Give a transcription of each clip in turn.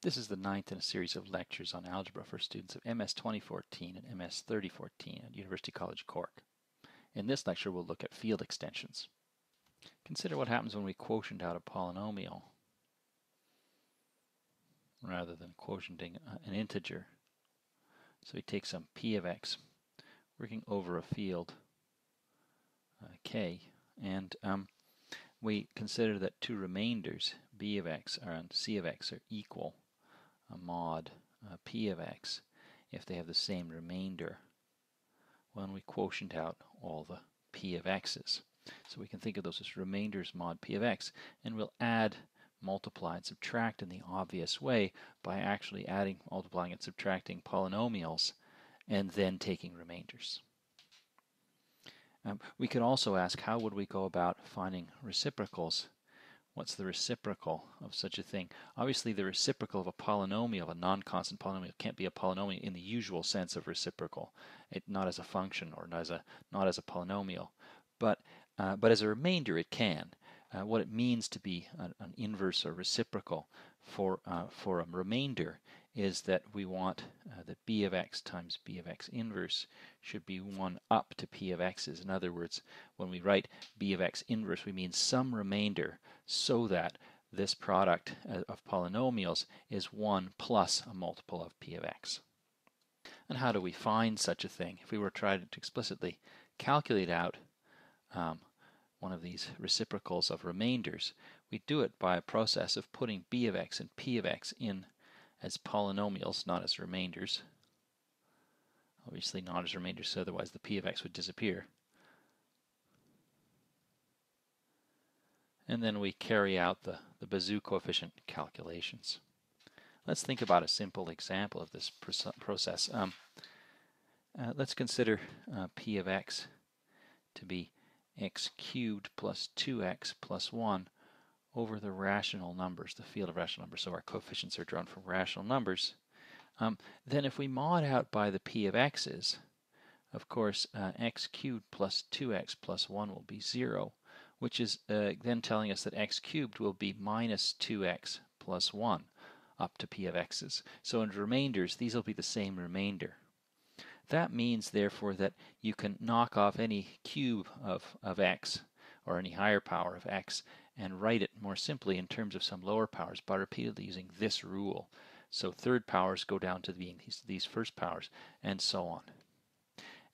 This is the ninth in a series of lectures on algebra for students of MS 2014 and MS 3014 at University College Cork. In this lecture, we'll look at field extensions. Consider what happens when we quotient out a polynomial rather than quotienting an integer. So we take some p of x, working over a field uh, k, and um, we consider that two remainders, b of x and c of x, are equal a mod p of x if they have the same remainder when we quotient out all the p of x's. So we can think of those as remainders mod p of x, and we'll add, multiply, and subtract in the obvious way by actually adding, multiplying, and subtracting polynomials and then taking remainders. Um, we could also ask how would we go about finding reciprocals What's the reciprocal of such a thing? Obviously, the reciprocal of a polynomial, a non-constant polynomial, can't be a polynomial in the usual sense of reciprocal, it, not as a function or not as a not as a polynomial, but uh, but as a remainder, it can. Uh, what it means to be an, an inverse or reciprocal for uh, for a remainder is that we want uh, that b of x times b of x inverse should be 1 up to p of x's. In other words, when we write b of x inverse, we mean some remainder so that this product uh, of polynomials is 1 plus a multiple of p of x. And how do we find such a thing? If we were trying to explicitly calculate out um, one of these reciprocals of remainders, we do it by a process of putting b of x and p of x in as polynomials, not as remainders. Obviously not as remainders, so otherwise the p of x would disappear. And then we carry out the, the Bezout coefficient calculations. Let's think about a simple example of this process. Um, uh, let's consider uh, p of x to be x cubed plus 2x plus 1 over the rational numbers, the field of rational numbers. So our coefficients are drawn from rational numbers. Um, then if we mod out by the p of x's, of course, uh, x cubed plus 2x plus 1 will be 0, which is uh, then telling us that x cubed will be minus 2x plus 1 up to p of x's. So in remainders, these will be the same remainder. That means, therefore, that you can knock off any cube of, of x or any higher power of x and write it more simply in terms of some lower powers by repeatedly using this rule. So third powers go down to being these, these first powers and so on.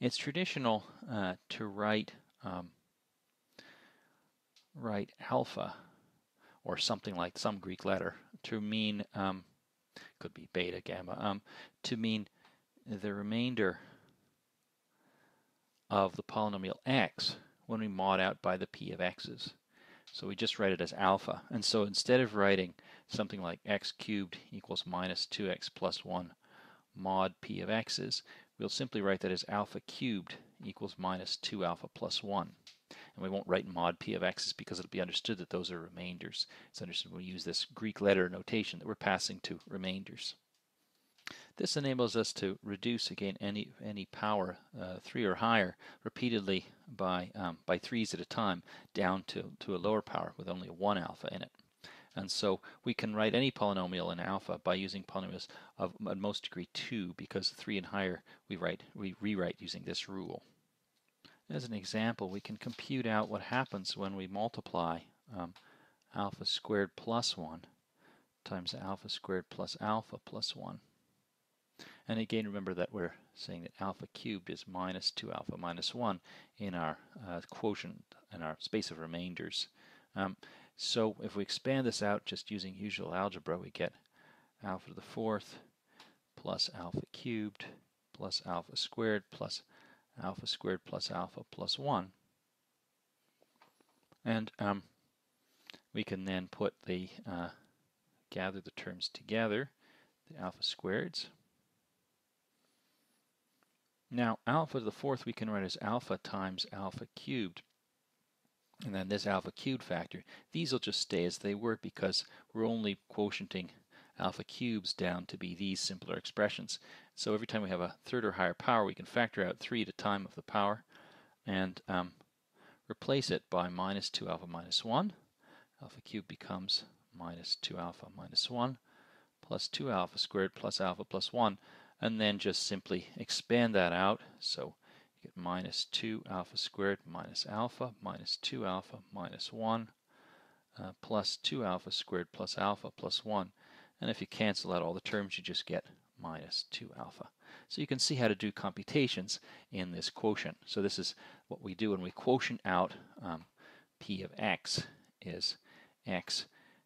It's traditional uh, to write um, write alpha or something like some Greek letter to mean um, could be beta gamma um, to mean the remainder of the polynomial x when we mod out by the p of x's. So we just write it as alpha. And so instead of writing something like x cubed equals minus 2x plus 1 mod p of x's, we'll simply write that as alpha cubed equals minus 2 alpha plus 1. And we won't write mod p of x's because it'll be understood that those are remainders. It's understood we'll use this Greek letter notation that we're passing to remainders. This enables us to reduce again any any power uh, three or higher repeatedly by um, by threes at a time down to to a lower power with only one alpha in it. And so we can write any polynomial in alpha by using polynomials of at most degree 2 because 3 and higher we write we rewrite using this rule. As an example, we can compute out what happens when we multiply um, alpha squared plus 1 times alpha squared plus alpha plus 1. And again, remember that we're saying that alpha cubed is minus 2 alpha minus 1 in our uh, quotient, in our space of remainders. Um, so if we expand this out just using usual algebra, we get alpha to the fourth plus alpha cubed plus alpha squared plus alpha squared plus alpha plus 1. And um, we can then put the, uh, gather the terms together, the alpha squareds, now alpha to the fourth we can write as alpha times alpha cubed. And then this alpha cubed factor. These will just stay as they were because we're only quotienting alpha cubes down to be these simpler expressions. So every time we have a third or higher power, we can factor out 3 at a time of the power and um, replace it by minus 2 alpha minus 1. Alpha cubed becomes minus 2 alpha minus 1 plus 2 alpha squared plus alpha plus 1 and then just simply expand that out. So you get minus 2 alpha squared minus alpha minus 2 alpha minus 1 uh, plus 2 alpha squared plus alpha plus 1. And if you cancel out all the terms, you just get minus 2 alpha. So you can see how to do computations in this quotient. So this is what we do when we quotient out um, p of x is x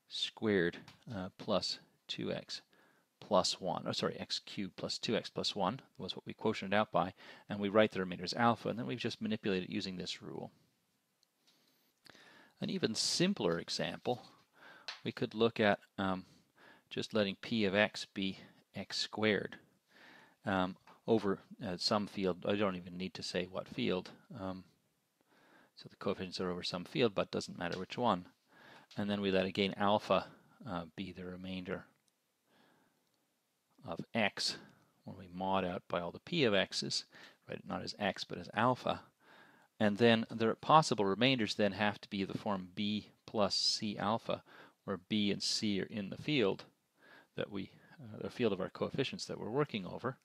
squared uh, plus 2x plus 1, oh sorry, x cubed plus 2x plus 1 was what we quotiented out by, and we write the remainder as alpha, and then we've just manipulated using this rule. An even simpler example, we could look at um, just letting p of x be x squared um, over uh, some field. I don't even need to say what field. Um, so the coefficients are over some field, but doesn't matter which one. And then we let again alpha uh, be the remainder of x when we mod out by all the p of x's, right, not as x but as alpha. And then the possible remainders then have to be the form b plus c alpha, where b and c are in the field that we, uh, the field of our coefficients that we're working over.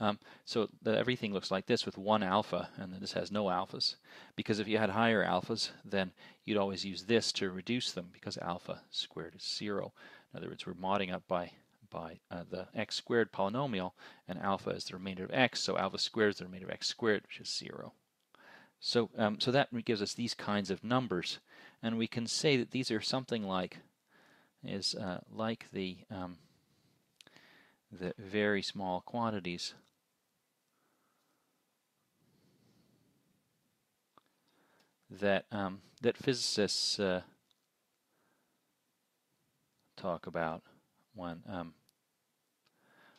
Um, so the, everything looks like this with one alpha, and then this has no alphas. Because if you had higher alphas, then you'd always use this to reduce them, because alpha squared is zero. In other words, we're modding up by by uh, the x squared polynomial, and alpha is the remainder of x, so alpha squared is the remainder of x squared, which is zero. So, um, so that gives us these kinds of numbers, and we can say that these are something like is uh, like the um, the very small quantities that um, that physicists uh, talk about when um,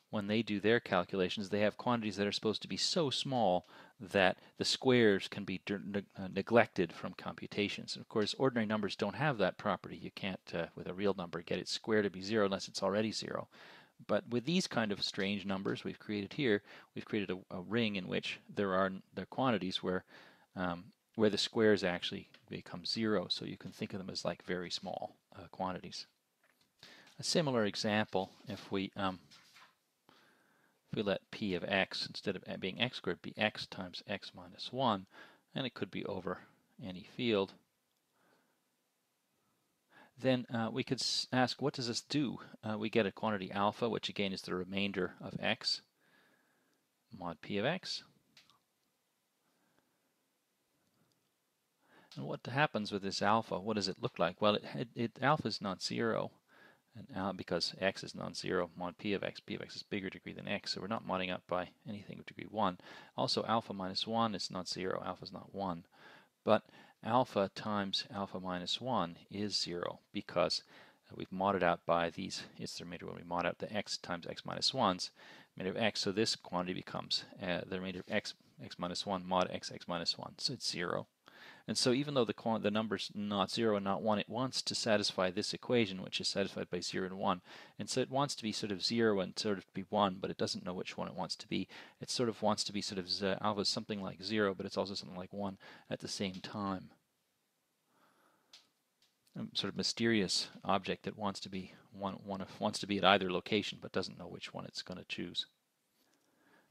when they do their calculations. They have quantities that are supposed to be so small that the squares can be ne uh, neglected from computations. And of course, ordinary numbers don't have that property. You can't, uh, with a real number, get its square to be zero unless it's already zero. But with these kind of strange numbers we've created here, we've created a, a ring in which there are the quantities where um, where the squares actually become zero. So you can think of them as like very small uh, quantities. A similar example, if we um, if we let p of x, instead of being x squared, be x times x minus 1, and it could be over any field, then uh, we could ask, what does this do? Uh, we get a quantity alpha, which again is the remainder of x, mod p of x. And what happens with this alpha? What does it look like? Well, it, it, it alpha is not zero, and uh, because x is non-zero, mod p of x, p of x is bigger degree than x, so we're not modding up by anything of degree 1. Also, alpha minus 1 is not 0, alpha is not 1. But alpha times alpha minus 1 is 0 because uh, we've modded out by these, it's the remainder when we mod out the x times x minus 1's, remainder of x, so this quantity becomes uh, the remainder of x, x minus 1 mod x, x minus 1, so it's 0. And so even though the, the number's not 0 and not 1, it wants to satisfy this equation, which is satisfied by 0 and 1. And so it wants to be sort of 0 and sort of be 1, but it doesn't know which one it wants to be. It sort of wants to be sort of uh, alpha something like 0, but it's also something like 1 at the same time. A sort of mysterious object that wants to be one, one of, wants to be at either location, but doesn't know which one it's going to choose.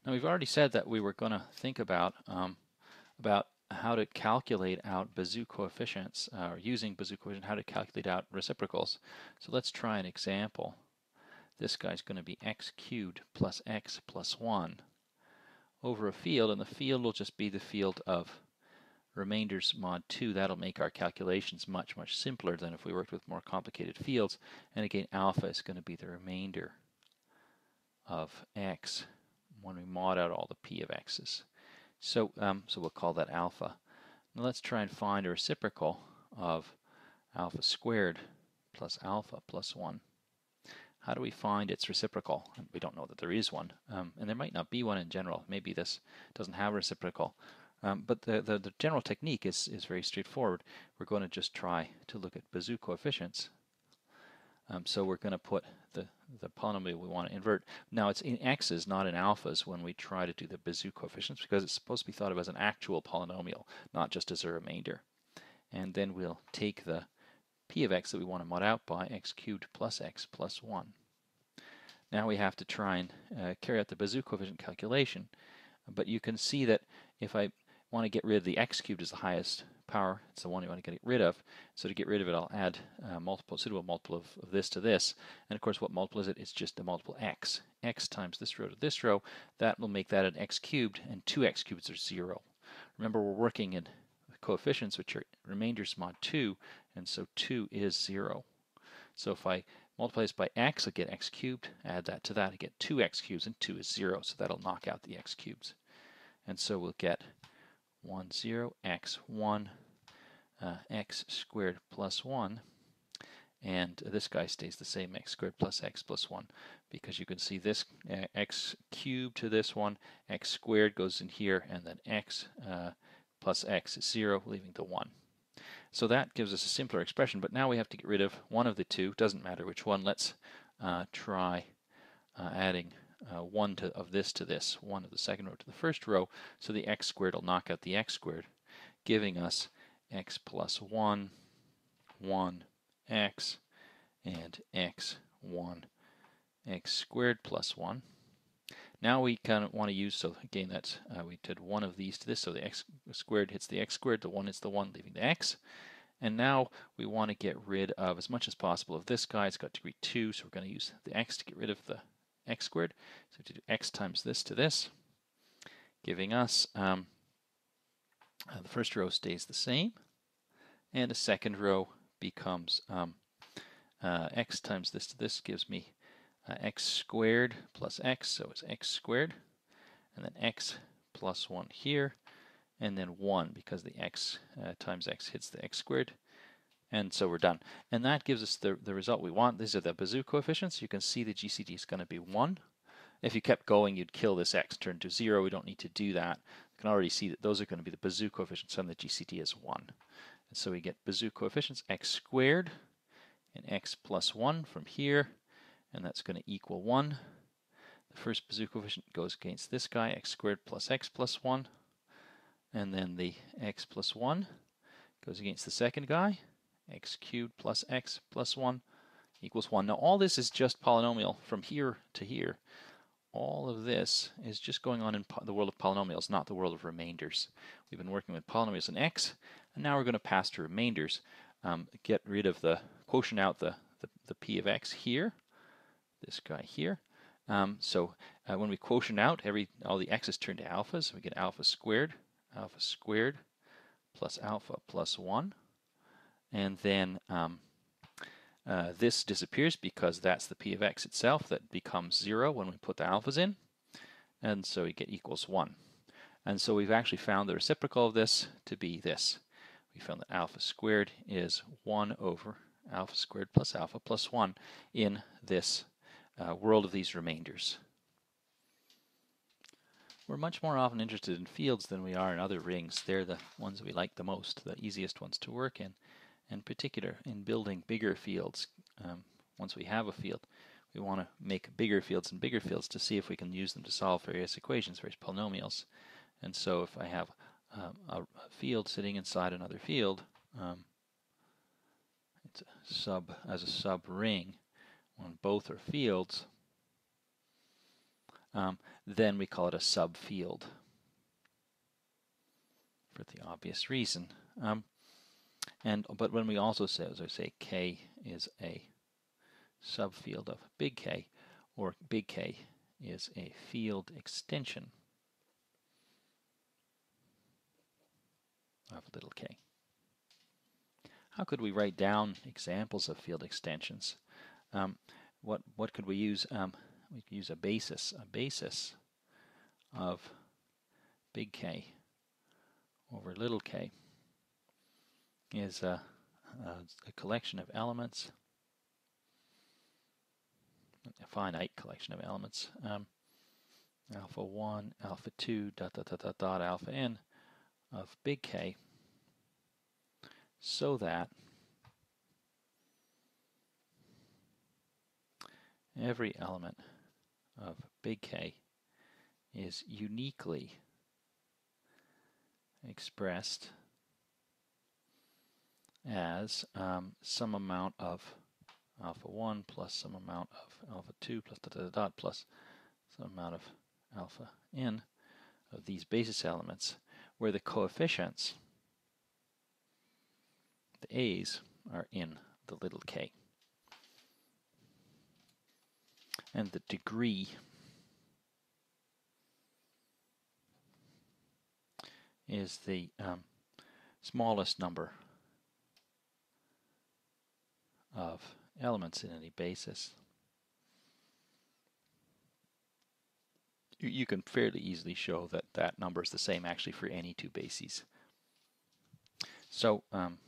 Now we've already said that we were going to think about um, about how to calculate out Bezout coefficients, uh, or using Bezout coefficient, how to calculate out reciprocals. So let's try an example. This guy's going to be x cubed plus x plus 1 over a field, and the field will just be the field of remainders mod 2. That'll make our calculations much, much simpler than if we worked with more complicated fields. And again, alpha is going to be the remainder of x when we mod out all the p of x's. So, um, so we'll call that alpha. Now let's try and find a reciprocal of alpha squared plus alpha plus 1. How do we find its reciprocal? We don't know that there is one, um, and there might not be one in general. Maybe this doesn't have a reciprocal. Um, but the, the, the, general technique is, is very straightforward. We're going to just try to look at Bezout coefficients um, so we're going to put the, the polynomial we want to invert. Now it's in x's, not in alphas, when we try to do the Bezout coefficients, because it's supposed to be thought of as an actual polynomial, not just as a remainder. And then we'll take the p of x that we want to mod out by x cubed plus x plus 1. now we have to try and uh, carry out the Bezout coefficient calculation. But you can see that if I want to get rid of the x cubed as the highest power, it's the one you want to get rid of. So to get rid of it, I'll add a multiple, suitable multiple of, of this to this. And of course, what multiple is it? It's just a multiple x. x times this row to this row, that will make that an x cubed, and two x cubes are zero. Remember, we're working in coefficients, which are remainders mod 2, and so 2 is 0. So if I multiply this by x, I get x cubed. Add that to that, I get 2x cubes, and 2 is 0, so that'll knock out the x cubes. And so we'll get 1, 0, x, 1, uh, x squared plus 1, and this guy stays the same, x squared plus x plus 1, because you can see this uh, x cubed to this one, x squared goes in here, and then x uh, plus x is 0, leaving the 1. So that gives us a simpler expression, but now we have to get rid of one of the two, doesn't matter which one. Let's uh, try uh, adding uh, 1 to, of this to this, 1 of the second row to the first row, so the x squared will knock out the x squared, giving us x plus 1, 1, x, and x, 1, x squared plus 1. Now we kind of want to use, so again, that's uh, we did one of these to this, so the x squared hits the x squared, the 1 hits the 1, leaving the x. And now we want to get rid of as much as possible of this guy. It's got degree 2, so we're going to use the x to get rid of the x squared. So to do x times this to this, giving us um, uh, the first row stays the same, and the second row becomes um, uh, x times this to this gives me uh, x squared plus x, so it's x squared, and then x plus 1 here, and then 1 because the x uh, times x hits the x squared, and so we're done. And that gives us the, the result we want. These are the Bezout coefficients. You can see the GCD is going to be 1. If you kept going, you'd kill this x, turn to 0. We don't need to do that. You can already see that those are going to be the Bezout coefficients, and the GCD is 1. And so we get Bezout coefficients x squared and x plus 1 from here, and that's going to equal 1. The first Bezout coefficient goes against this guy, x squared plus x plus 1, and then the x plus 1 goes against the second guy, x cubed plus x plus 1 equals 1. Now all this is just polynomial from here to here. All of this is just going on in the world of polynomials, not the world of remainders. We've been working with polynomials in x, and now we're going to pass to remainders. Um, get rid of the quotient out the, the, the p of x here, this guy here. Um, so uh, when we quotient out, every all the x's turn to alphas. So we get alpha squared, alpha squared plus alpha plus 1 and then um, uh, this disappears because that's the p of x itself that becomes 0 when we put the alphas in, and so we get equals 1. And so we've actually found the reciprocal of this to be this. We found that alpha squared is 1 over alpha squared plus alpha plus 1 in this uh, world of these remainders. We're much more often interested in fields than we are in other rings. They're the ones that we like the most, the easiest ones to work in in particular in building bigger fields. Um, once we have a field, we want to make bigger fields and bigger fields to see if we can use them to solve various equations, various polynomials. And so if I have um, a, field sitting inside another field, um, it's a sub as a sub ring when both are fields, um, then we call it a subfield for the obvious reason. Um, and but when we also say, as I say, K is a subfield of big K, or big K is a field extension of little k. How could we write down examples of field extensions? Um, what what could we use? Um, we could use a basis, a basis of big K over little k is a, a, a collection of elements, a finite collection of elements, um, alpha 1, alpha 2, dot, dot, dot, dot, dot, alpha n of big K, so that every element of big K is uniquely expressed as um, some amount of alpha 1 plus some amount of alpha 2 plus dot dot dot plus some amount of alpha n of these basis elements where the coefficients, the a's, are in the little k. And the degree is the um, smallest number of elements in any basis. You, can fairly easily show that that number is the same actually for any two bases. So, um,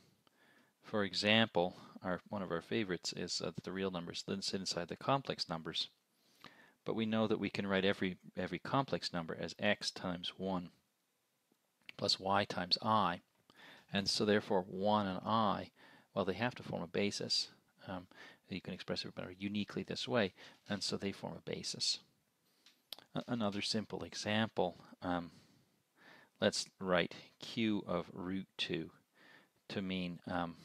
for example, our one of our favorites is uh, that the real numbers then sit inside the complex numbers. But we know that we can write every every complex number as x times 1 plus y times i. And so therefore 1 and i, well, they have to form a basis. Um, you can express it better uniquely this way, and so they form a basis. another simple example, um, let's write q of root 2 to mean um,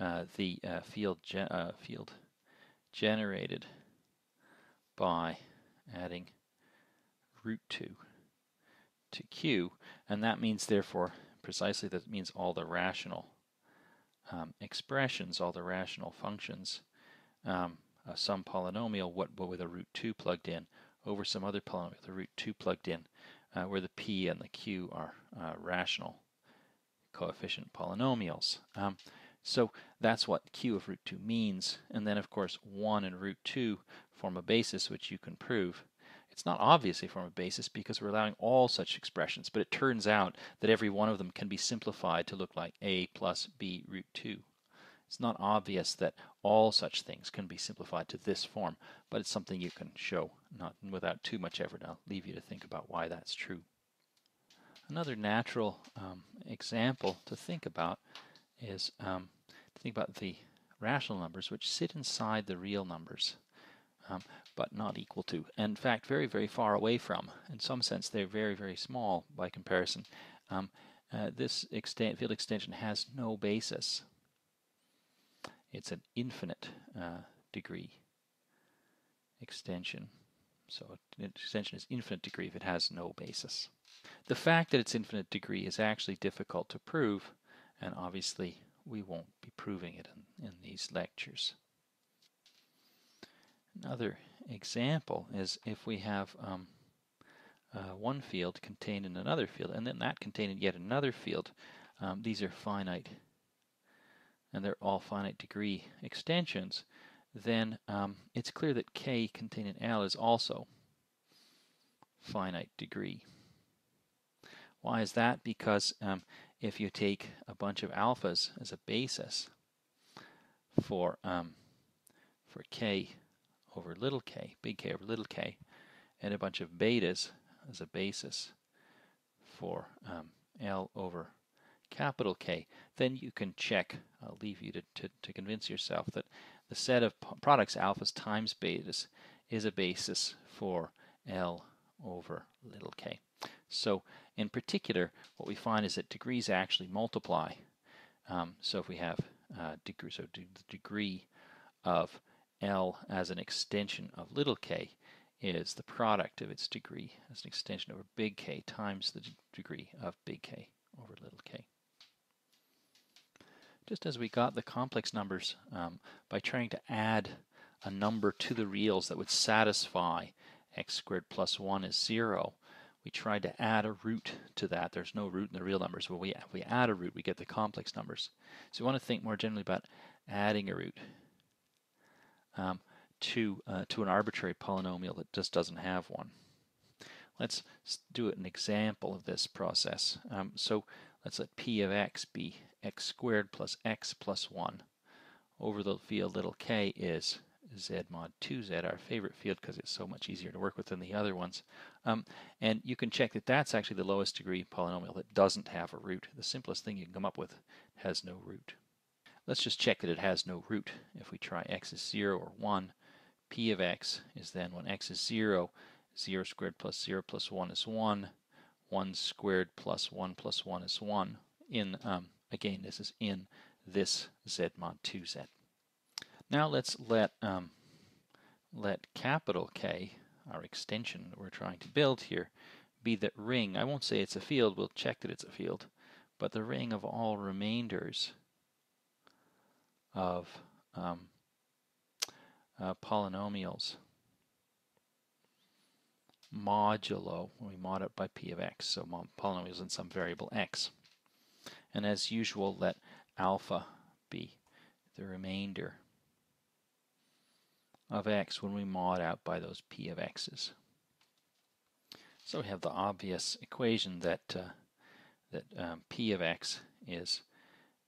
uh, the uh, field, ge uh, field generated by adding root 2 to q, and that means therefore precisely that means all the rational um, expressions, all the rational functions, um, uh, some polynomial what, what with a root 2 plugged in over some other polynomial the root 2 plugged in, uh, where the p and the q are uh, rational coefficient polynomials. Um, so that's what q of root 2 means. And then, of course, 1 and root 2 form a basis which you can prove. It's not obviously they form a basis because we're allowing all such expressions, but it turns out that every one of them can be simplified to look like a plus b root 2. It's not obvious that all such things can be simplified to this form, but it's something you can show not without too much effort. I'll leave you to think about why that's true. Another natural um, example to think about is um, to think about the rational numbers which sit inside the real numbers, um, but not equal to. In fact, very, very far away from. In some sense, they're very, very small by comparison. Um, uh, this extent, field extension has no basis. It's an infinite uh, degree extension. So an extension is infinite degree if it has no basis. The fact that it's infinite degree is actually difficult to prove, and obviously we won't be proving it in, in these lectures. Another example is if we have um, uh, one field contained in another field, and then that contained in yet another field. Um, these are finite, and they're all finite degree extensions. Then um, it's clear that K contained in L is also finite degree. Why is that? Because um, if you take a bunch of alphas as a basis for um, for k over little k, big K over little k, and a bunch of betas as a basis for um, L over capital K, then you can check, I'll leave you to, to, to convince yourself that the set of products alphas times betas is a basis for L over little k. So in particular, what we find is that degrees actually multiply. Um, so if we have uh, degree, so the degree of L as an extension of little k is the product of its degree as an extension over big K times the degree of big K over little k. Just as we got the complex numbers um, by trying to add a number to the reals that would satisfy x squared plus 1 is 0, we tried to add a root to that. There's no root in the real numbers. but we, if we add a root, we get the complex numbers. So we want to think more generally about adding a root um, to, uh, to an arbitrary polynomial that just doesn't have one. Let's do an example of this process. Um, so let's let p of x be x squared plus x plus 1 over the field little k is z mod 2z, our favorite field because it's so much easier to work with than the other ones. Um, and you can check that that's actually the lowest degree polynomial that doesn't have a root. The simplest thing you can come up with has no root. Let's just check that it has no root. If we try x is 0 or 1, p of x is then when x is 0, 0 squared plus 0 plus 1 is 1, 1 squared plus 1 plus 1 is 1. In um, Again, this is in this z mod 2z. Now let's let um, let capital K, our extension that we're trying to build here, be that ring. I won't say it's a field, we'll check that it's a field, but the ring of all remainders of um, uh, polynomials modulo, when we mod it by p of x, so polynomials in some variable x. And as usual, let alpha be the remainder of x when we mod out by those p of x's. So we have the obvious equation that uh, that um, p of x is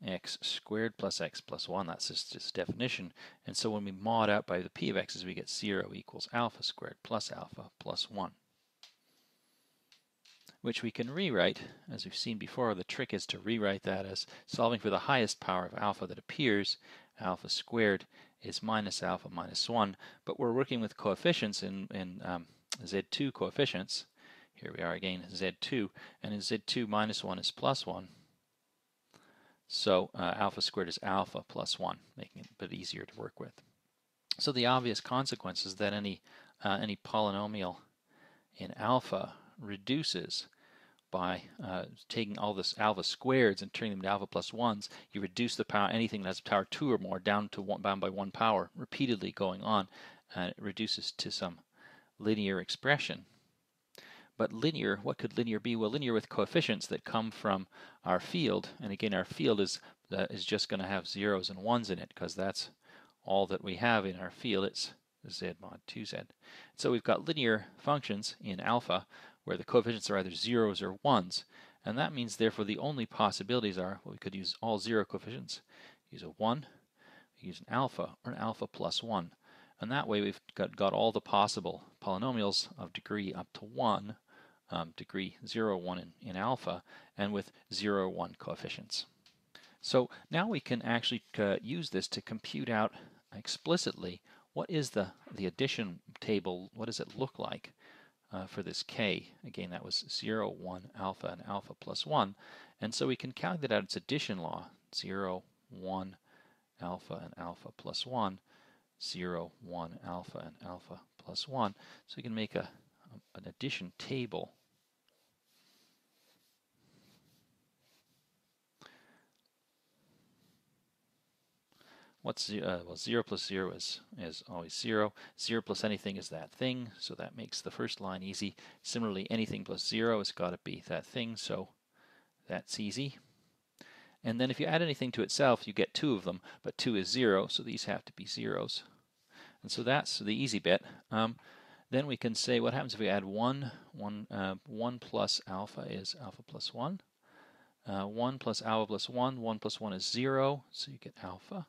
x squared plus x plus 1. That's just its definition. And so when we mod out by the p of x's, we get 0 equals alpha squared plus alpha plus 1. Which we can rewrite, as we've seen before, the trick is to rewrite that as solving for the highest power of alpha that appears, alpha squared is minus alpha minus 1, but we're working with coefficients in, in um, Z2 coefficients, here we are again, Z2. And in Z2, minus 1 is plus 1. So uh, alpha squared is alpha plus 1, making it a bit easier to work with. So the obvious consequence is that any, uh, any polynomial in alpha reduces by uh, taking all this alpha squareds and turning them to alpha plus 1s. You reduce the power, anything that has a power 2 or more, down to one, bound by 1 power, repeatedly going on, and it reduces to some linear expression. But linear, what could linear be? Well, linear with coefficients that come from our field. And again, our field is, uh, is just going to have zeros and ones in it because that's all that we have in our field. It's z mod 2z. So we've got linear functions in alpha where the coefficients are either zeros or ones. And that means, therefore, the only possibilities are, well, we could use all zero coefficients, use a 1, use an alpha, or an alpha plus 1. And that way we've got, got all the possible polynomials of degree up to 1 um, degree 0, 1 in, in alpha, and with 0, 1 coefficients. So now we can actually uh, use this to compute out explicitly what is the, the addition table, what does it look like uh, for this k. Again, that was 0, 1, alpha, and alpha plus 1. And so we can calculate out its addition law, 0, 1, alpha, and alpha plus 1, 0, 1, alpha, and alpha plus 1. So we can make a, an addition table What's uh, well, 0 plus 0 is, is always 0. 0 plus anything is that thing, so that makes the first line easy. Similarly, anything plus 0 has got to be that thing, so that's easy. And then if you add anything to itself, you get two of them, but 2 is 0, so these have to be zeros. And so that's the easy bit. Um, then we can say what happens if we add 1. 1, uh, 1 plus alpha is alpha plus 1. Uh, 1 plus alpha plus 1. 1 plus 1 is 0, so you get alpha.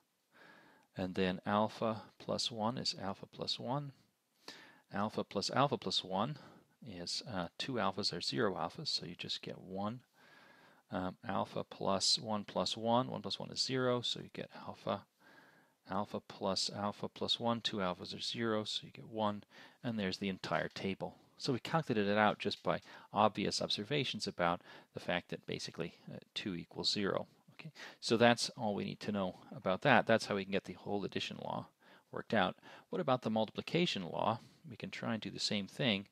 And then alpha plus 1 is alpha plus 1. Alpha plus alpha plus 1 is uh, 2 alphas are 0 alphas, so you just get 1. Um, alpha plus 1 plus 1, 1 plus 1 is 0, so you get alpha. Alpha plus alpha plus 1, 2 alphas are 0, so you get 1. And there's the entire table. So we calculated it out just by obvious observations about the fact that basically uh, 2 equals 0. Okay, so that's all we need to know about that. That's how we can get the whole addition law worked out. What about the multiplication law? We can try and do the same thing,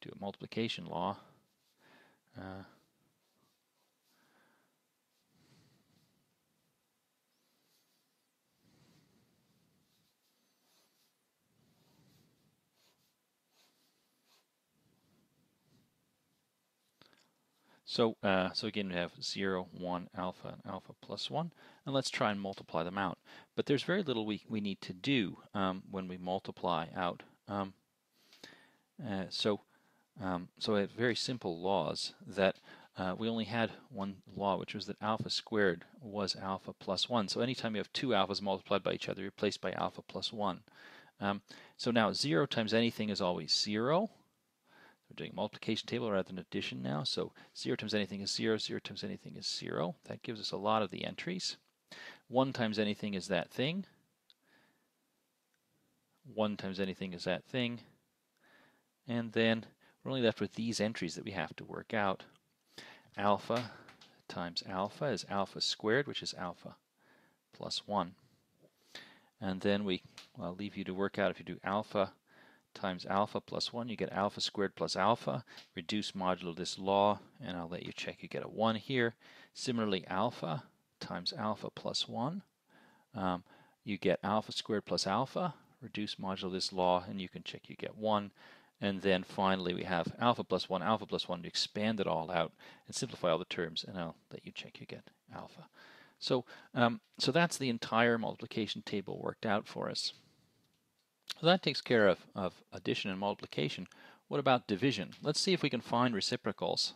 do a multiplication law. Uh, So, uh, so again, we have 0, 1, alpha, and alpha plus 1. And let's try and multiply them out. But there's very little we, we need to do um, when we multiply out. Um, uh, so, um, so we have very simple laws that uh, we only had one law, which was that alpha squared was alpha plus 1. So anytime you have two alphas multiplied by each other, you're replaced by alpha plus 1. Um, so now 0 times anything is always 0. We're doing multiplication table rather than addition now. So 0 times anything is 0, 0 times anything is 0. That gives us a lot of the entries. 1 times anything is that thing. 1 times anything is that thing. And then we're only left with these entries that we have to work out. Alpha times alpha is alpha squared, which is alpha plus 1. And then we, I'll leave you to work out if you do alpha times alpha plus 1, you get alpha squared plus alpha. Reduce modulo this law, and I'll let you check you get a 1 here. Similarly, alpha times alpha plus 1. Um, you get alpha squared plus alpha. Reduce modulo this law, and you can check you get 1. And then finally, we have alpha plus 1, alpha plus 1. You expand it all out and simplify all the terms, and I'll let you check you get alpha. So, um, so that's the entire multiplication table worked out for us. So that takes care of, of addition and multiplication. What about division? Let's see if we can find reciprocals.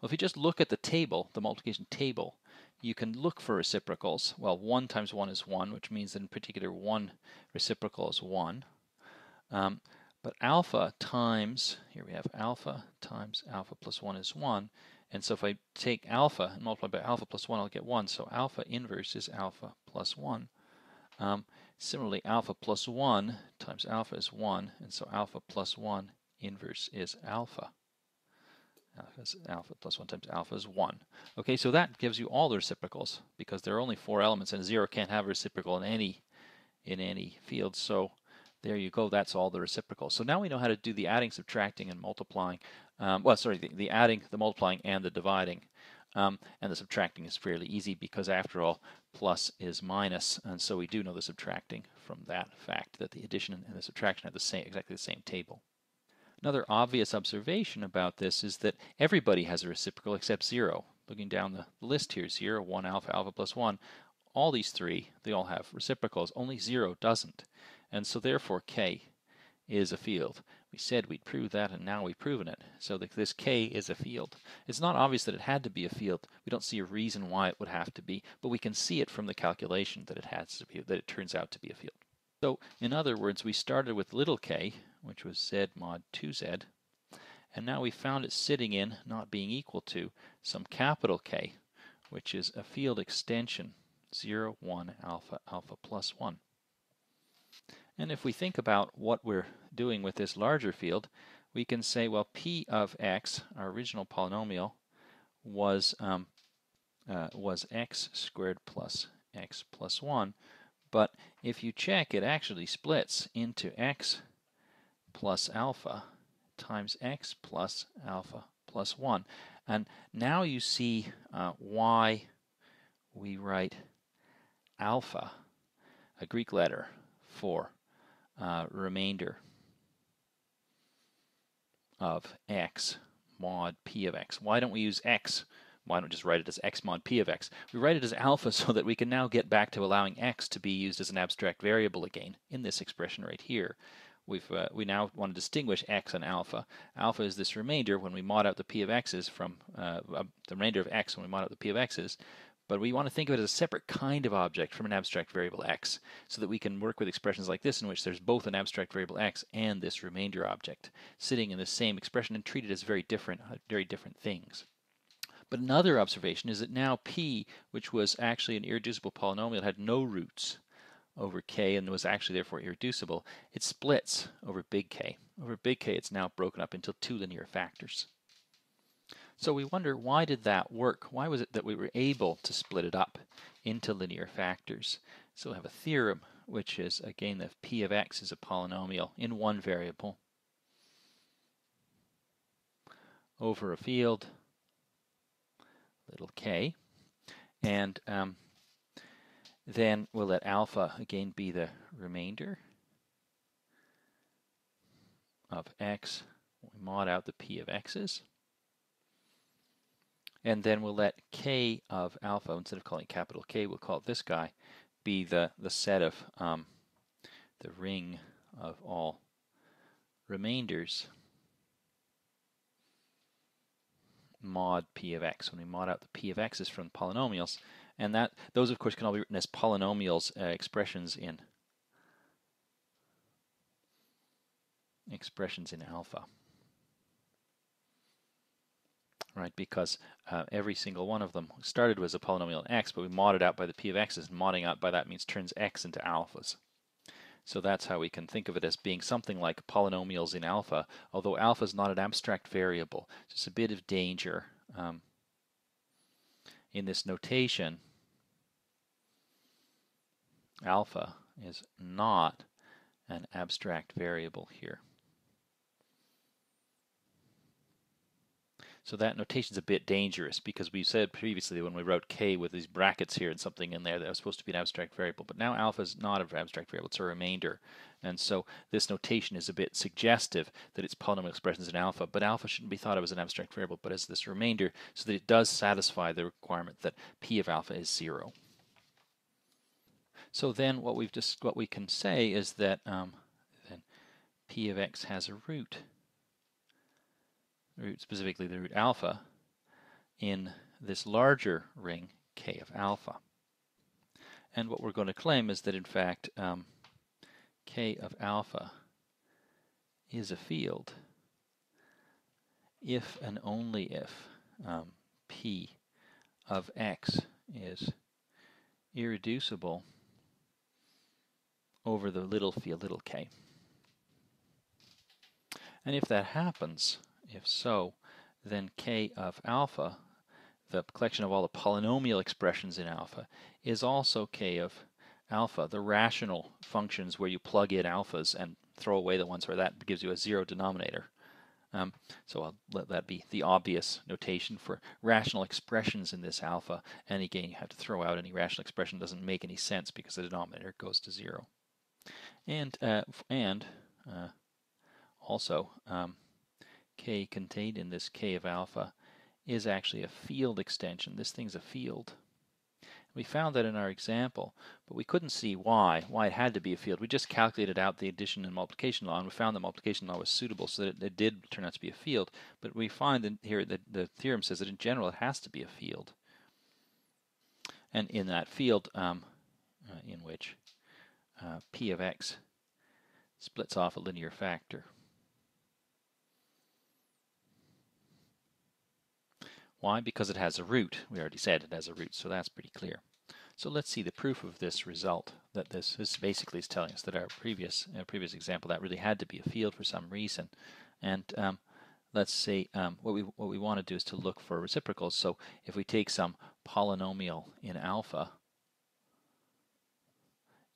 Well, if you just look at the table, the multiplication table, you can look for reciprocals. Well, 1 times 1 is 1, which means that in particular 1 reciprocal is 1. Um, but alpha times, here we have alpha times alpha plus 1 is 1. And so if I take alpha and multiply by alpha plus 1, I'll get 1. So alpha inverse is alpha plus 1. Um, similarly, alpha plus 1 times alpha is 1, and so alpha plus 1 inverse is alpha. Alpha, alpha plus 1 times alpha is 1. Okay, so that gives you all the reciprocals, because there are only four elements, and 0 can't have a reciprocal in any, in any field. So there you go, that's all the reciprocals. So now we know how to do the adding, subtracting, and multiplying. Um, well, sorry, the, the adding, the multiplying, and the dividing. Um, and the subtracting is fairly easy because after all, plus is minus, and so we do know the subtracting from that fact that the addition and the subtraction have the same, exactly the same table. Another obvious observation about this is that everybody has a reciprocal except 0. Looking down the list here, 0, 1 alpha, alpha plus 1, all these three, they all have reciprocals, only 0 doesn't. And so therefore k is a field. We said we'd prove that, and now we've proven it. So this K is a field. It's not obvious that it had to be a field. We don't see a reason why it would have to be, but we can see it from the calculation that it has to be, that it turns out to be a field. So in other words, we started with little k, which was z mod 2z, and now we found it sitting in, not being equal to, some capital K, which is a field extension 0, 1, alpha, alpha plus 1. And if we think about what we're doing with this larger field, we can say, well, p of x, our original polynomial, was um, uh, was x squared plus x plus 1. But if you check, it actually splits into x plus alpha times x plus alpha plus 1. And now you see uh, why we write alpha, a Greek letter, for uh, remainder of x mod p of x. Why don't we use x? Why don't we just write it as x mod p of x? We write it as alpha so that we can now get back to allowing x to be used as an abstract variable again in this expression right here. We've, uh, we now want to distinguish x and alpha. Alpha is this remainder when we mod out the p of x's from uh, uh, the remainder of x when we mod out the p of x's but we want to think of it as a separate kind of object from an abstract variable x, so that we can work with expressions like this in which there's both an abstract variable x and this remainder object sitting in the same expression and treated as very different, uh, very different things. But another observation is that now p, which was actually an irreducible polynomial, had no roots over k and was actually therefore irreducible, it splits over big K. Over big K, it's now broken up into two linear factors. So we wonder why did that work? Why was it that we were able to split it up into linear factors? So we have a theorem which is again that p of x is a polynomial in one variable over a field little k and um, then we'll let alpha again be the remainder of x. We mod out the p of x's and then we'll let k of alpha, instead of calling it capital K, we'll call it this guy, be the, the set of um, the ring of all remainders mod p of x. When we mod out the p of x's from polynomials, and that those of course can all be written as polynomials uh, expressions in expressions in alpha right? Because uh, every single one of them started as a polynomial in x, but we modded out by the p of x's, and modding out by that means turns x into alphas. So that's how we can think of it as being something like polynomials in alpha, although alpha is not an abstract variable. It's a bit of danger um, in this notation. Alpha is not an abstract variable here. So that notation is a bit dangerous because we said previously when we wrote k with these brackets here and something in there that was supposed to be an abstract variable, but now alpha is not an abstract variable, it's a remainder. And so this notation is a bit suggestive that it's polynomial expressions in alpha, but alpha shouldn't be thought of as an abstract variable, but as this remainder so that it does satisfy the requirement that p of alpha is zero. So then what we've just what we can say is that um, then p of x has a root specifically the root alpha, in this larger ring K of alpha. And what we're going to claim is that in fact um, K of alpha is a field if and only if um, P of x is irreducible over the little field little k. And if that happens, if so, then k of alpha, the collection of all the polynomial expressions in alpha, is also k of alpha, the rational functions where you plug in alphas and throw away the ones where that gives you a zero denominator. Um, so I'll let that be the obvious notation for rational expressions in this alpha. And again, you have to throw out any rational expression doesn't make any sense because the denominator goes to zero. And uh, and uh, also um, k contained in this k of alpha is actually a field extension. This thing's a field. We found that in our example, but we couldn't see why, why it had to be a field. We just calculated out the addition and multiplication law, and we found the multiplication law was suitable so that it, it did turn out to be a field. But we find that here that the theorem says that in general it has to be a field. And in that field, um, uh, in which uh, p of x splits off a linear factor. Why? Because it has a root. We already said it has a root, so that's pretty clear. So let's see the proof of this result, that this, this basically is telling us that our previous previous example, that really had to be a field for some reason. And um, let's say um, what we what we want to do is to look for reciprocals. So if we take some polynomial in alpha,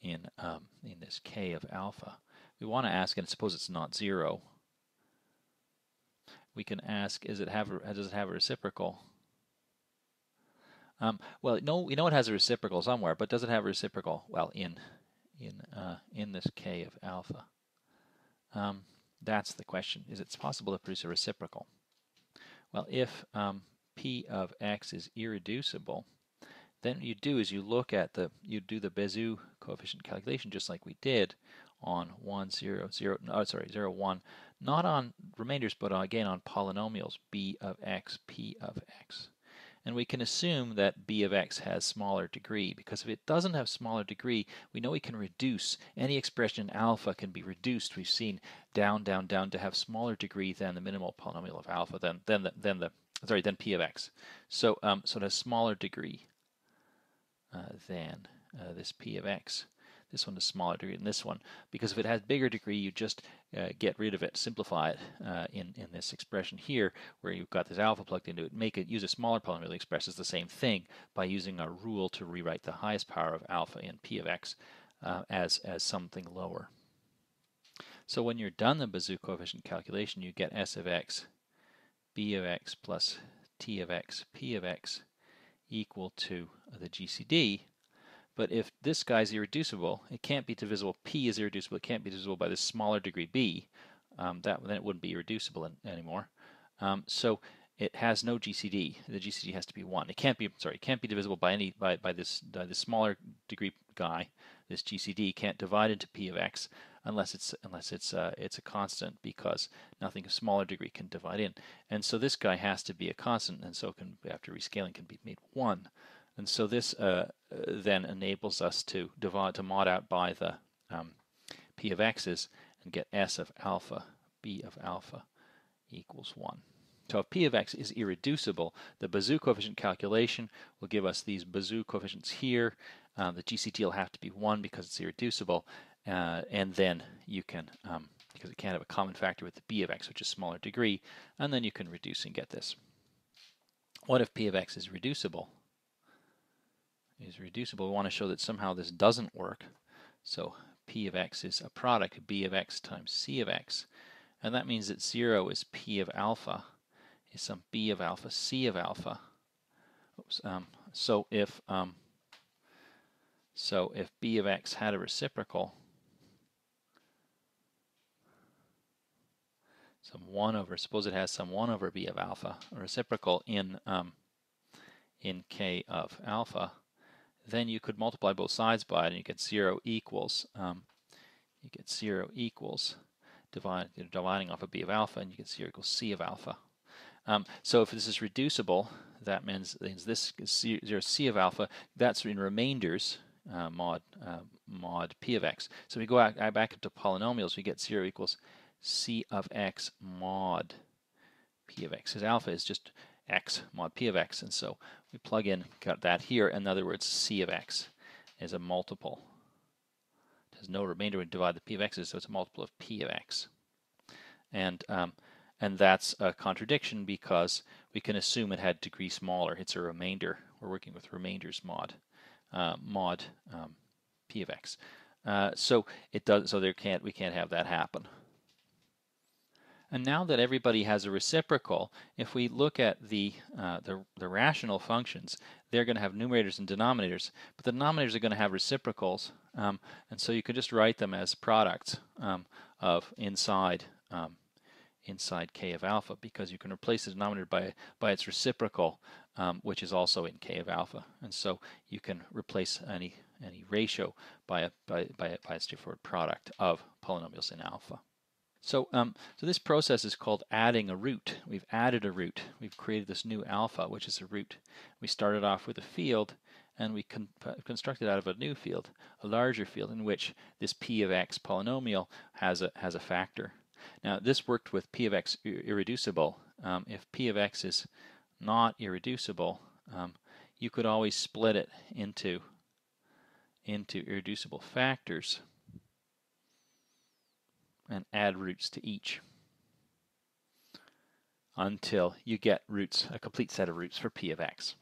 in um, in this k of alpha, we want to ask, and suppose it's not zero, we can ask, is it have does it have a reciprocal? Um, well, no, we know it has a reciprocal somewhere, but does it have a reciprocal? Well, in in uh, in this k of alpha. Um, that's the question. Is it possible to produce a reciprocal? Well, if um, p of x is irreducible, then what you do is you look at the you do the Bezout coefficient calculation just like we did on 1, 0, 0, oh, sorry, 0, 1, not on remainders, but again on polynomials, b of x, p of x. And we can assume that b of x has smaller degree, because if it doesn't have smaller degree, we know we can reduce. Any expression alpha can be reduced. We've seen down, down, down to have smaller degree than the minimal polynomial of alpha, than, than, the, than the, sorry, than p of x. So, um, so it has smaller degree uh, than uh, this p of x. This one is smaller degree than this one because if it has bigger degree, you just uh, get rid of it, simplify it uh, in in this expression here, where you've got this alpha plugged into it. Make it use a smaller polynomial that expresses the same thing by using a rule to rewrite the highest power of alpha in p of x uh, as as something lower. So when you're done the Bezout coefficient calculation, you get s of x, b of x plus t of x, p of x equal to the GCD but if this guy is irreducible, it can't be divisible. P is irreducible. It can't be divisible by this smaller degree B. Um, that then it wouldn't be irreducible in, anymore. Um, so it has no GCD. The GCD has to be one. It can't be sorry. It can't be divisible by any by by this by this smaller degree guy. This GCD can't divide into P of x unless it's unless it's uh, it's a constant because nothing of smaller degree can divide in. And so this guy has to be a constant, and so can after rescaling can be made one. And so this uh, then enables us to divide to mod out by the um, p of x's and get s of alpha, b of alpha equals 1. So if p of x is irreducible, the Bezout coefficient calculation will give us these Bezout coefficients here. Uh, the GCD will have to be 1 because it's irreducible. Uh, and then you can, um, because it can't have a common factor with the b of x, which is smaller degree, and then you can reduce and get this. What if p of x is reducible? Is reducible. We want to show that somehow this doesn't work. So p of x is a product b of x times c of x. And that means that 0 is p of alpha is some b of alpha c of alpha. Oops, um, so if um, so if b of x had a reciprocal, some 1 over, suppose it has some 1 over b of alpha, a reciprocal in, um, in k of alpha, then you could multiply both sides by it and you get 0 equals, um, you get 0 equals, divide, dividing off of b of alpha, and you get 0 equals c of alpha. Um, so if this is reducible, that means, means this is 0 c of alpha, that's in remainders, uh, mod, uh, mod p of x. So we go back, back into polynomials, we get 0 equals c of x mod p of x. Because alpha is just x mod p of x, and so we plug in got that here. In other words, c of x is a multiple. It has no remainder when divide the p of x, so it's a multiple of p of x. And um, and that's a contradiction because we can assume it had degree smaller. It's a remainder. We're working with remainders mod uh, mod um, p of x. Uh, so it does. So there can't we can't have that happen. And now that everybody has a reciprocal, if we look at the, uh, the, the, rational functions, they're going to have numerators and denominators, but the denominators are going to have reciprocals, um, and so you can just write them as products um, of inside um, inside k of alpha because you can replace the denominator by, by its reciprocal, um, which is also in k of alpha. And so you can replace any, any ratio by, a, by, by, a, by its straightforward product of polynomials in alpha. So, um, so this process is called adding a root. We've added a root. We've created this new alpha, which is a root. We started off with a field, and we con constructed out of a new field, a larger field in which this p of x polynomial has a has a factor. Now this worked with p of x irreducible. Um, if p of x is not irreducible, um, you could always split it into into irreducible factors and add roots to each until you get roots, a complete set of roots for p of x.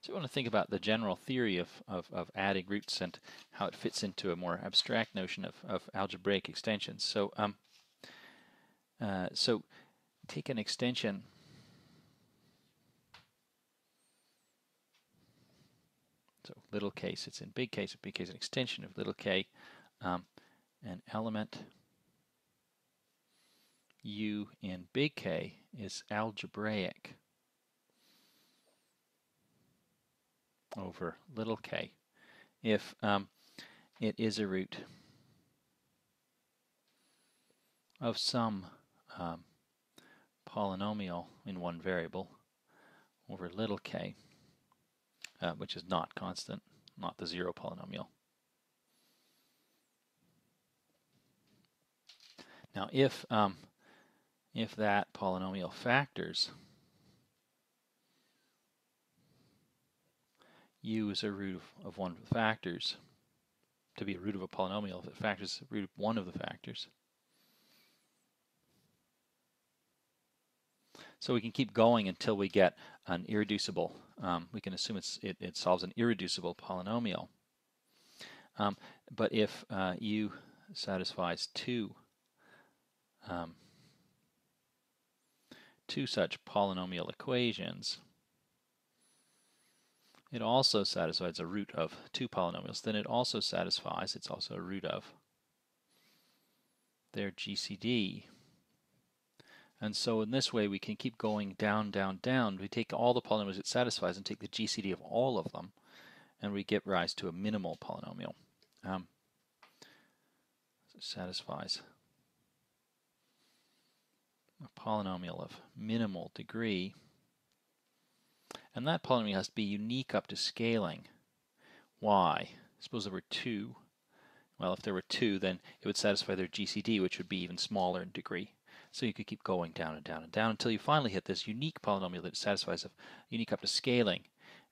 So you want to think about the general theory of, of, of, adding roots and how it fits into a more abstract notion of, of algebraic extensions. So um, uh, so take an extension so little case it's in big case big case an extension of little k um, an element u in big K is algebraic over little k if um, it is a root of some um, polynomial in one variable over little k, uh, which is not constant, not the zero polynomial. Now, if um, if that polynomial factors u is a root of, one of the factors, to be a root of a polynomial, if it factors root of one of the factors, So we can keep going until we get an irreducible, um, we can assume it, it, solves an irreducible polynomial. Um, but if uh, u satisfies two, um, two such polynomial equations, it also satisfies a root of two polynomials. Then it also satisfies, it's also a root of their GCD. And so in this way, we can keep going down, down, down. We take all the polynomials it satisfies and take the GCD of all of them, and we get rise to a minimal polynomial. Um, satisfies a polynomial of minimal degree. And that polynomial has to be unique up to scaling. Why? Suppose there were two. Well, if there were two, then it would satisfy their GCD, which would be even smaller in degree. So you could keep going down and down and down until you finally hit this unique polynomial that satisfies a unique up to scaling.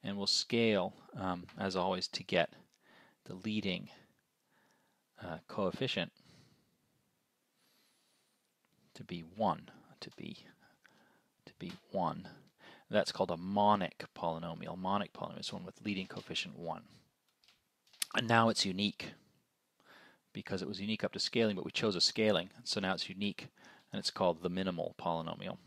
And we'll scale, um, as always, to get the leading uh, coefficient to be 1, to be, to be 1. That's called a monic polynomial. Monic polynomial is one with leading coefficient 1. And now it's unique. because it was unique up to scaling, but we chose a scaling, so now it's unique, and it's called the minimal polynomial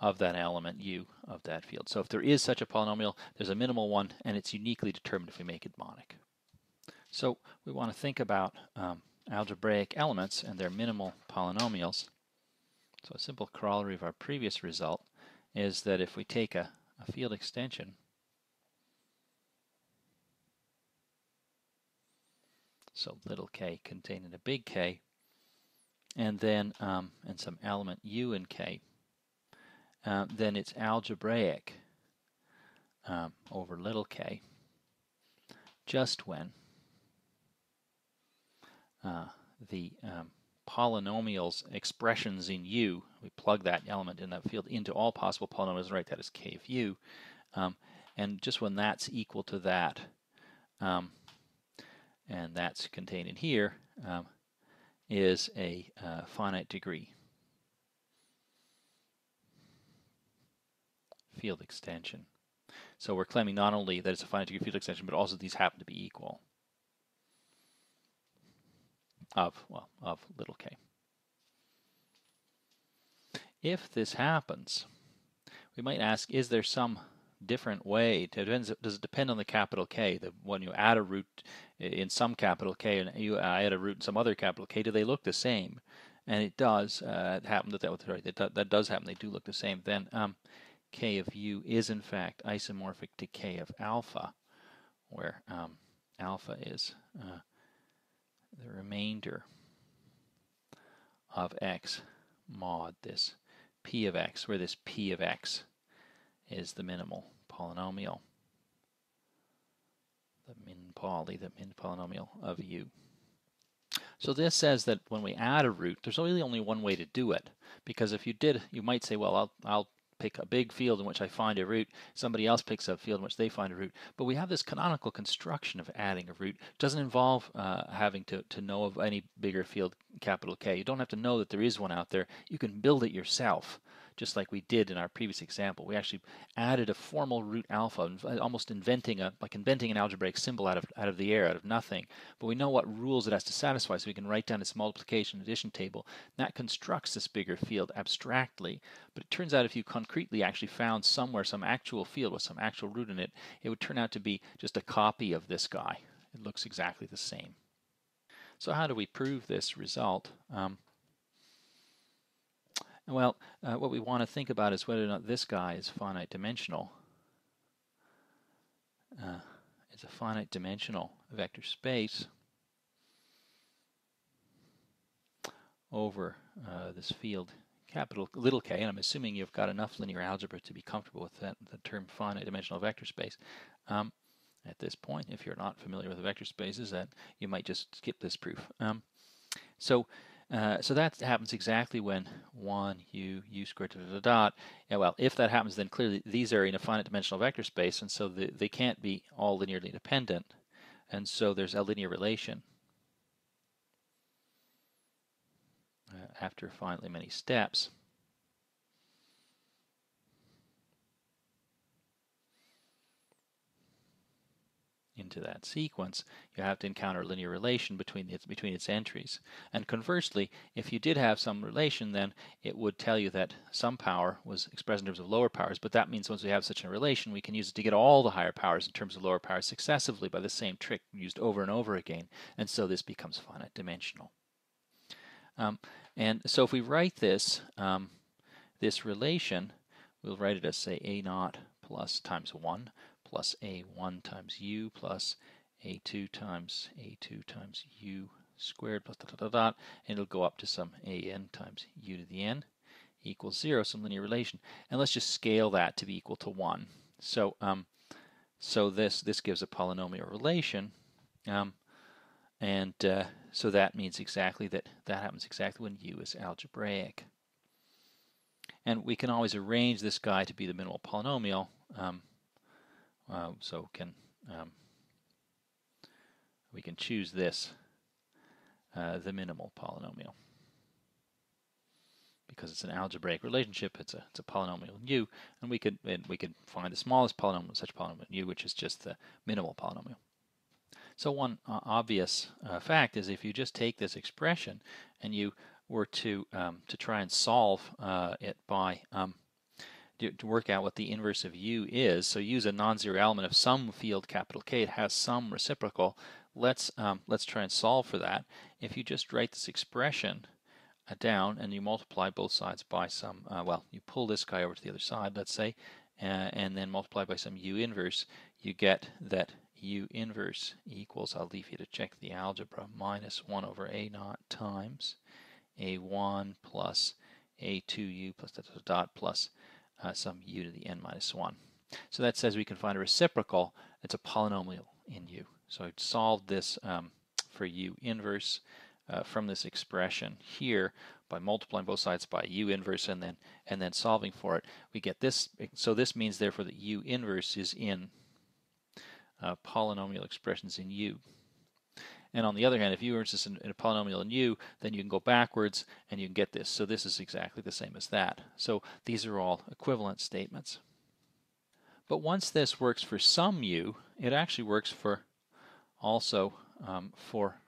of that element u of that field. So if there is such a polynomial, there's a minimal one, and it's uniquely determined if we make it monic. So we want to think about um, algebraic elements and their minimal polynomials. So a simple corollary of our previous result is that if we take a, a field extension so little k containing a big K, and then um, and some element u in K, uh, then it's algebraic um, over little k just when uh, the um, polynomials expressions in u, we plug that element in that field into all possible polynomials, and write that as k of u, um, and just when that's equal to that, um, and that's contained in here, um, is a uh, finite degree field extension. So we're claiming not only that it's a finite degree field extension, but also these happen to be equal of, well, of little k. If this happens, we might ask, is there some different way? Depends, does it depend on the capital K? The, when you add a root in some capital K and you add a root in some other capital K, do they look the same? And it does. Uh, it happened that that, right, that, that does happen. They do look the same. Then um, K of U is in fact isomorphic to K of alpha, where um, alpha is uh, the remainder of x mod this p of x, where this p of x is the minimal polynomial, the min poly, the min polynomial of u. So this says that when we add a root, there's really only one way to do it. Because if you did, you might say, well, I'll, I'll pick a big field in which I find a root, somebody else picks a field in which they find a root. But we have this canonical construction of adding a root. It doesn't involve uh, having to, to know of any bigger field, capital K. You don't have to know that there is one out there. You can build it yourself just like we did in our previous example. We actually added a formal root alpha, almost inventing a like inventing an algebraic symbol out of out of the air, out of nothing. But we know what rules it has to satisfy, so we can write down its multiplication addition table. that constructs this bigger field abstractly. But it turns out if you concretely actually found somewhere some actual field with some actual root in it, it would turn out to be just a copy of this guy. It looks exactly the same. So how do we prove this result? Um, well, uh, what we want to think about is whether or not this guy is finite dimensional. Uh, it's a finite dimensional vector space over uh, this field capital little k, and I'm assuming you've got enough linear algebra to be comfortable with that, the term finite dimensional vector space. Um, at this point, if you're not familiar with vector spaces, that you might just skip this proof. Um, so uh, so that happens exactly when 1 u u squared da, da, dot. Yeah, well, if that happens, then clearly these are in a finite dimensional vector space, and so the, they can't be all linearly dependent. And so there's a linear relation uh, after finitely many steps. Into that sequence, you have to encounter a linear relation between its, between its entries. And conversely, if you did have some relation, then it would tell you that some power was expressed in terms of lower powers, but that means once we have such a relation, we can use it to get all the higher powers in terms of lower powers successively by the same trick used over and over again, and so this becomes finite dimensional. Um, and so if we write this, um, this relation, we'll write it as, say, a naught plus times 1 plus a1 times u plus a2 times a2 times u squared plus dot dot dot, and it'll go up to some an times u to the n equals 0, some linear relation. And let's just scale that to be equal to 1. So um, so this this gives a polynomial relation. Um, and uh, so that means exactly that that happens exactly when u is algebraic. And we can always arrange this guy to be the minimal polynomial. Um, uh, so can um, we can choose this, uh, the minimal polynomial, because it's an algebraic relationship. It's a it's a polynomial in U, and we could and we could find the smallest polynomial such polynomial in U, which is just the minimal polynomial. So one uh, obvious uh, fact is if you just take this expression and you were to um, to try and solve uh, it by um, to, work out what the inverse of u is, so use a non-zero element of some field capital K, it has some reciprocal. Let's um, let's try and solve for that. If you just write this expression uh, down and you multiply both sides by some, uh, well, you pull this guy over to the other side, let's say, uh, and then multiply by some u inverse, you get that u inverse equals, I'll leave you to check the algebra, minus 1 over a naught times a1 plus a2u plus dot, dot, dot plus uh, some u to the n minus 1. So that says we can find a reciprocal. It's a polynomial in u. So I've solved this um, for u inverse uh, from this expression here by multiplying both sides by u inverse and then and then solving for it. We get this. So this means therefore that u inverse is in uh, polynomial expressions in u. And on the other hand, if u is in, in a polynomial in u, then you can go backwards and you can get this. So this is exactly the same as that. So these are all equivalent statements. But once this works for some u, it actually works for also um, for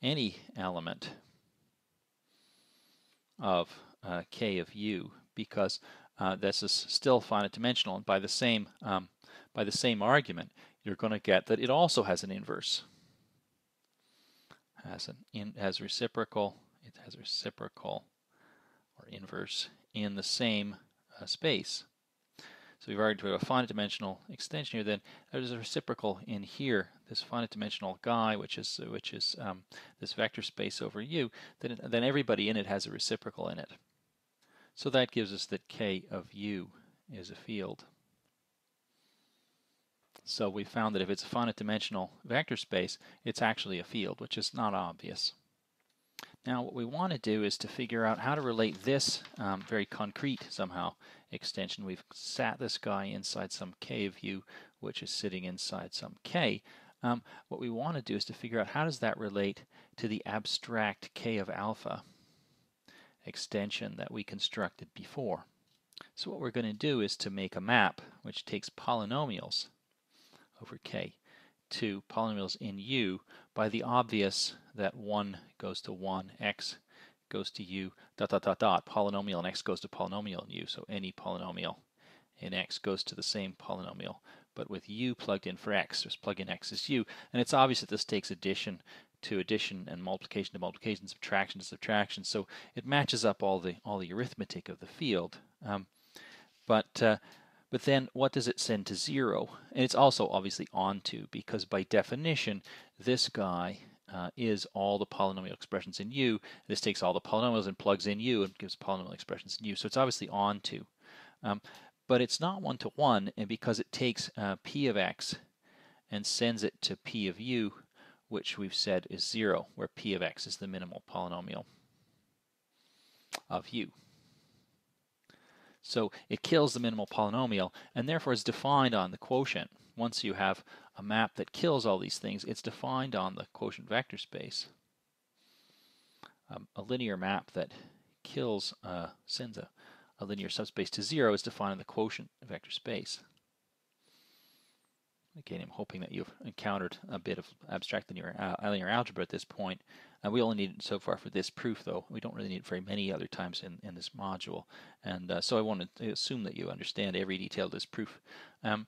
any element of uh, k of u because uh, this is still finite dimensional and by the same um, by the same argument you're going to get that it also has an inverse. Has an in has reciprocal. It has reciprocal or inverse in the same uh, space. So we've we have a finite dimensional extension here. Then there's a reciprocal in here, this finite dimensional guy, which is which is um, this vector space over U. Then then everybody in it has a reciprocal in it. So that gives us that K of U is a field. So we found that if it's a finite dimensional vector space, it's actually a field, which is not obvious. Now what we want to do is to figure out how to relate this um, very concrete somehow extension. We've sat this guy inside some k of u, which is sitting inside some k. Um, what we want to do is to figure out how does that relate to the abstract k of alpha extension that we constructed before. So what we're going to do is to make a map which takes polynomials over k to polynomials in u by the obvious that 1 goes to 1, x goes to u, dot, dot, dot, dot, polynomial and x goes to polynomial in u, so any polynomial in x goes to the same polynomial, but with u plugged in for x, just plug in x as u, and it's obvious that this takes addition to addition and multiplication to multiplication, subtraction to subtraction, so it matches up all the all the arithmetic of the field. Um, but uh, but then what does it send to zero? And it's also obviously onto because by definition this guy uh, is all the polynomial expressions in U. This takes all the polynomials and plugs in U and gives polynomial expressions in U. So it's obviously onto. Um, but it's not one-to-one -one, and because it takes uh, P of x and sends it to P of U, which we've said is zero, where P of x is the minimal polynomial of U. So it kills the minimal polynomial and therefore is defined on the quotient. Once you have a map that kills all these things, it's defined on the quotient vector space. Um, a linear map that kills, uh, sends a, a linear subspace to zero is defined in the quotient vector space. Again, I'm hoping that you've encountered a bit of abstract linear, uh, linear algebra at this point. Uh, we only need it so far for this proof, though. We don't really need it very many other times in, in this module. And uh, so I want to assume that you understand every detail of this proof, um,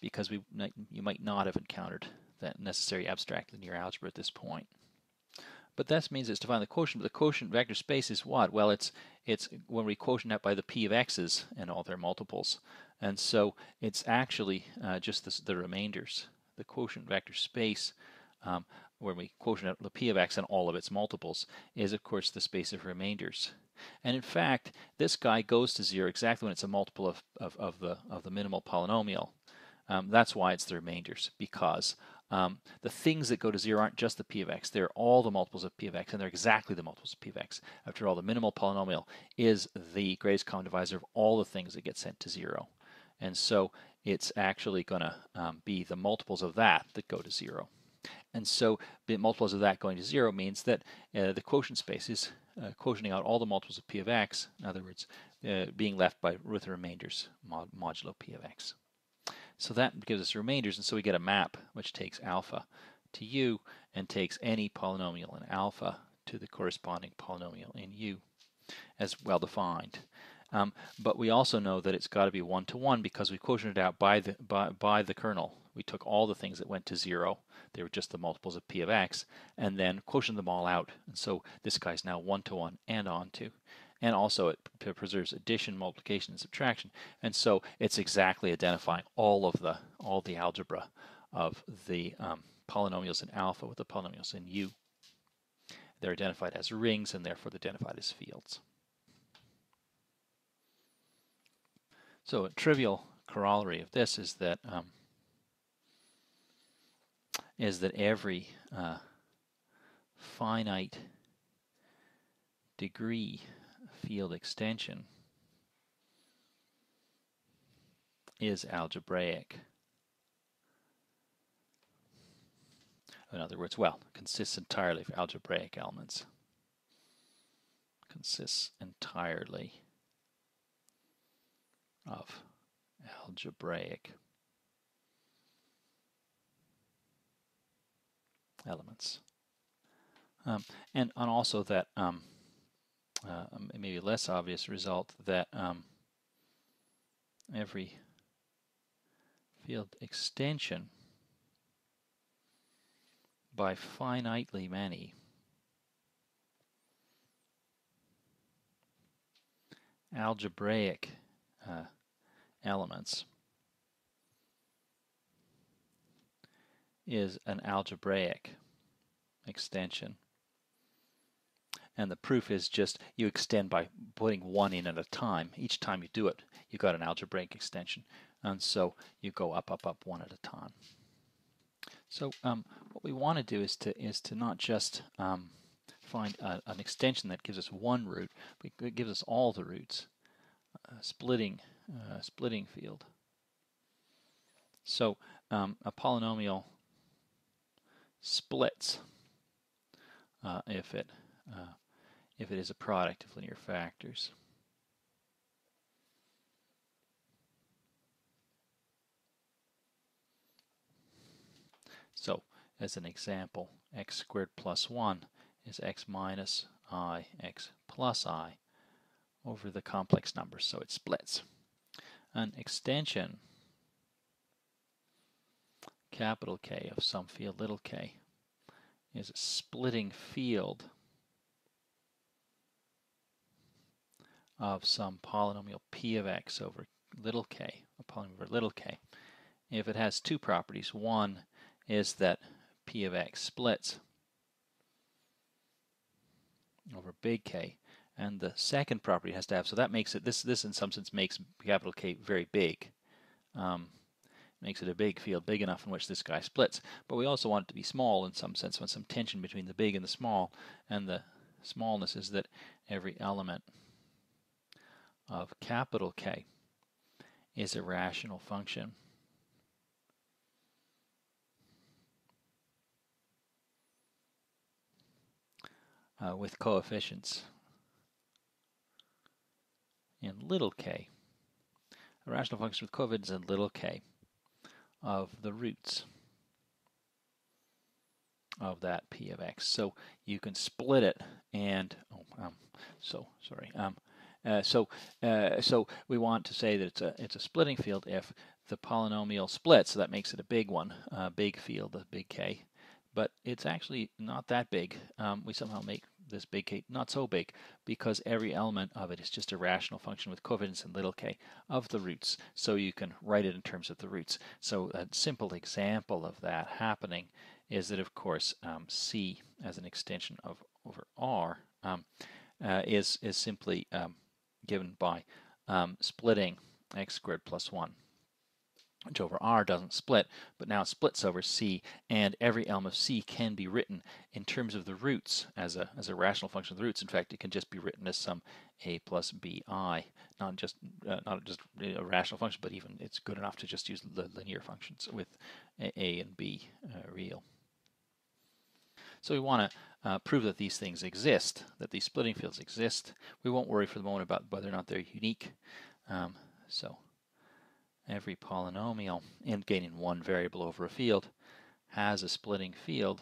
because we you might not have encountered that necessary abstract linear algebra at this point. But that means it's to find the quotient. But the quotient vector space is what? Well, it's it's when we quotient that by the p of x's and all their multiples. And so it's actually uh, just this, the remainders. The quotient vector space, um, where we quotient out the p of x and all of its multiples, is of course the space of remainders. And in fact, this guy goes to zero exactly when it's a multiple of, of, of the, of the minimal polynomial. Um, that's why it's the remainders, because um, the things that go to zero aren't just the p of x, they're all the multiples of p of x, and they're exactly the multiples of p of x. After all, the minimal polynomial is the greatest common divisor of all the things that get sent to zero. And so it's actually going to um, be the multiples of that that go to zero. And so the multiples of that going to zero means that uh, the quotient space is uh, quotienting out all the multiples of p of x, in other words, uh, being left by with the remainders mod modulo p of x. So that gives us remainders, and so we get a map which takes alpha to u and takes any polynomial in alpha to the corresponding polynomial in u as well defined. Um, but we also know that it's got to be one to one because we quotiented out by the by, by the kernel. We took all the things that went to zero. They were just the multiples of p of x, and then quotient them all out. And so this guy's now one to one and onto. And also it preserves addition, multiplication, and subtraction. And so it's exactly identifying all of the all the algebra of the um, polynomials in alpha with the polynomials in u. They're identified as rings, and therefore they're identified as fields. So a trivial corollary of this is that um, is that every uh, finite degree field extension is algebraic. In other words, well, consists entirely of algebraic elements. Consists entirely of algebraic elements. Um, and, and also that um, uh, maybe less obvious result that um, every field extension by finitely many algebraic uh, elements is an algebraic extension. And the proof is just you extend by putting one in at a time. Each time you do it, you got an algebraic extension. And so you go up, up, up one at a time. So um, what we want to do is to is to not just um, find a, an extension that gives us one root, but it gives us all the roots, uh, splitting uh, splitting field. So um, a polynomial splits uh, if it uh, if it is a product of linear factors. So as an example, x squared plus 1 is x minus i, x plus i over the complex numbers, so it splits an extension capital K of some field little k is a splitting field of some polynomial p of x over little k, a polynomial over little k. If it has two properties, one is that p of x splits over big K, and the second property has to have, so that makes it, this, this in some sense makes capital K very big. Um, makes it a big field, big enough in which this guy splits. But we also want it to be small in some sense, want some tension between the big and the small. And the smallness is that every element of capital K is a rational function. Uh, with coefficients in little k. A rational function with coefficients in little k of the roots of that p of x. So you can split it and, oh, um, so, sorry, um, uh, so, uh, so we want to say that it's a, it's a splitting field if the polynomial splits, so that makes it a big one, a big field, a big K. But it's actually not that big. Um, we somehow make this big K not so big because every element of it is just a rational function with coefficients in little k of the roots. So you can write it in terms of the roots. So a simple example of that happening is that of course um, C as an extension of over R um, uh, is, is simply um, given by um, splitting x squared plus 1 which over R doesn't split, but now splits over C, and every element of C can be written in terms of the roots as a, as a rational function of the roots. In fact, it can just be written as some A plus BI, not just uh, not just a rational function, but even it's good enough to just use the linear functions with A, a and B uh, real. So we want to uh, prove that these things exist, that these splitting fields exist. We won't worry for the moment about whether or not they're unique. Um, so every polynomial, in gaining one variable over a field, has a splitting field.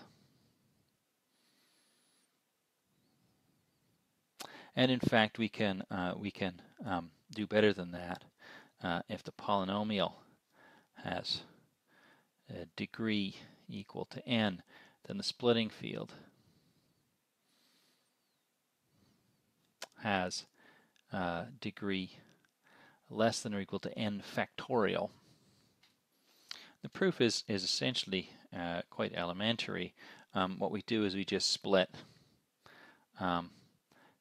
And in fact, we can uh, we can um, do better than that. Uh, if the polynomial has a degree equal to n, then the splitting field has uh, degree less than or equal to n factorial. The proof is, is essentially uh, quite elementary. Um, what we do is we just split um,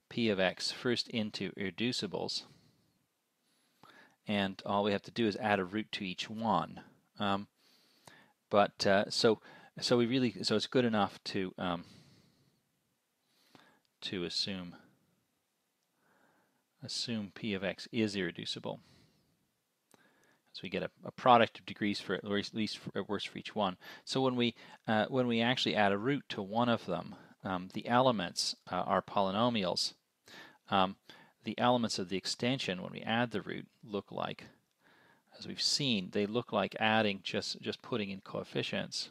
p of x first into irreducibles and all we have to do is add a root to each one. Um, but uh, so so we really so it's good enough to um, to assume assume p of x is irreducible. So we get a, a product of degrees for at least for, at worst for each one. So when we uh, when we actually add a root to one of them, um, the elements uh, are polynomials. Um, the elements of the extension when we add the root look like, as we've seen, they look like adding just just putting in coefficients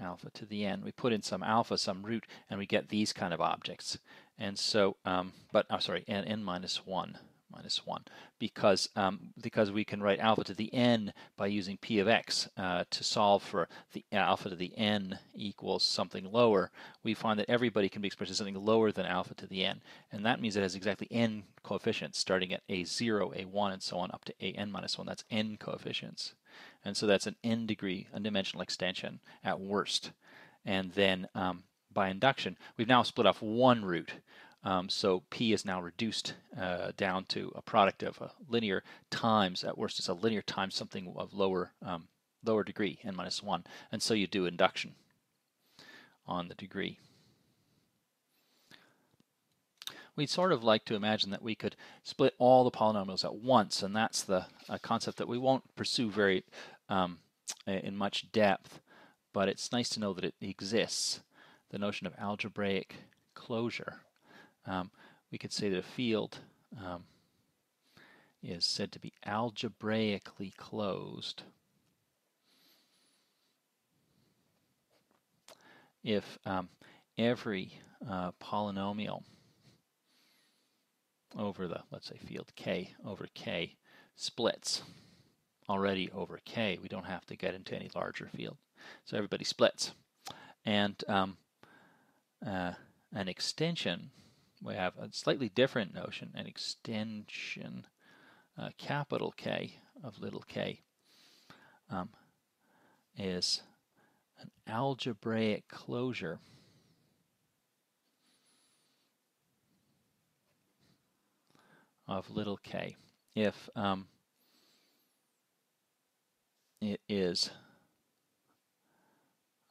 alpha to the n. We put in some alpha, some root, and we get these kind of objects. And so, um, but I'm oh, sorry, n, n minus 1, minus 1, because, um, because we can write alpha to the n by using p of x uh, to solve for the alpha to the n equals something lower. We find that everybody can be expressed as something lower than alpha to the n, and that means it has exactly n coefficients, starting at a0, a1, and so on, up to a n minus 1. That's n coefficients. And so that's an n degree, a dimensional extension at worst. And then um, by induction, we've now split off one root. Um, so p is now reduced uh, down to a product of a linear times, at worst it's a linear times something of lower um, lower degree, n minus 1. And so you do induction on the degree. We'd sort of like to imagine that we could split all the polynomials at once, and that's the concept that we won't pursue very um, in much depth, but it's nice to know that it exists. The notion of algebraic closure. Um, we could say that a field um, is said to be algebraically closed if um, every uh, polynomial over the, let's say, field k over k splits already over k. We don't have to get into any larger field. So everybody splits. And um, uh, an extension, we have a slightly different notion, an extension, uh, capital K of little k, um, is an algebraic closure. Of little k. If um, it is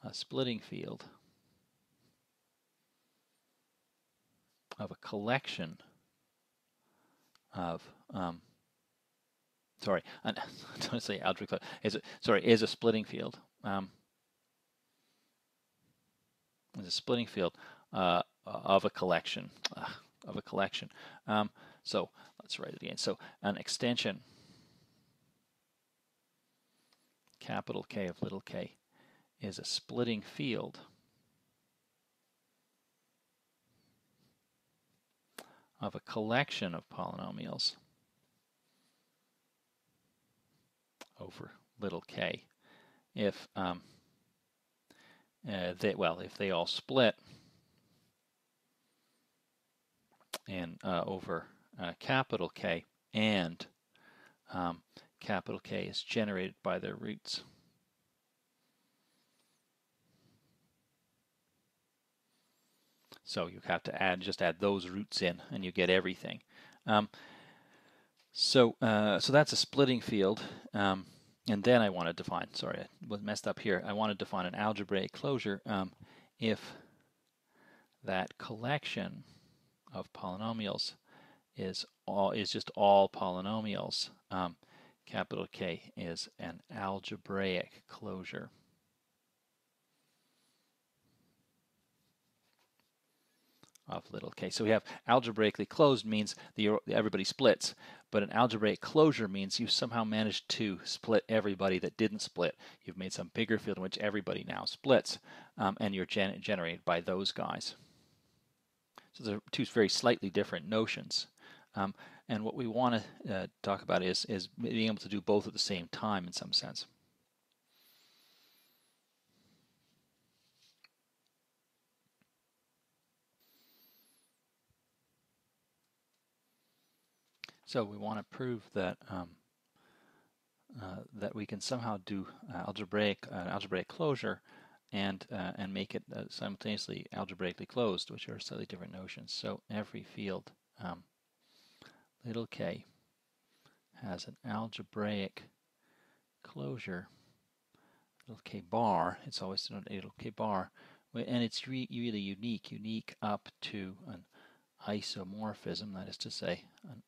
a splitting field of a collection of um, sorry, don't say algebraic is it sorry is a splitting field um, is a splitting field uh, of a collection uh, of a collection. Um, so let's write it again. So an extension, capital K of little k, is a splitting field of a collection of polynomials over little k if um, uh, they, well if they all split and uh, over uh, capital K and um, capital K is generated by their roots. So you have to add just add those roots in and you get everything. Um, so uh, so that's a splitting field. Um, and then I want to define, sorry, I was messed up here. I want to define an algebraic closure um, if that collection of polynomials is all is just all polynomials. Um, capital K is an algebraic closure. Of little k. So we have algebraically closed means the, everybody splits, but an algebraic closure means you somehow managed to split everybody that didn't split. You've made some bigger field in which everybody now splits, um, and you're gen generated by those guys. So they're two very slightly different notions. Um, and what we want to uh, talk about is, is being able to do both at the same time in some sense. So we want to prove that um, uh, that we can somehow do uh, algebraic uh, algebraic closure and uh, and make it uh, simultaneously algebraically closed, which are slightly different notions. So every field um, little k has an algebraic closure little k bar. It's always denoted little k bar, and it's re really unique, unique up to an isomorphism. That is to say, an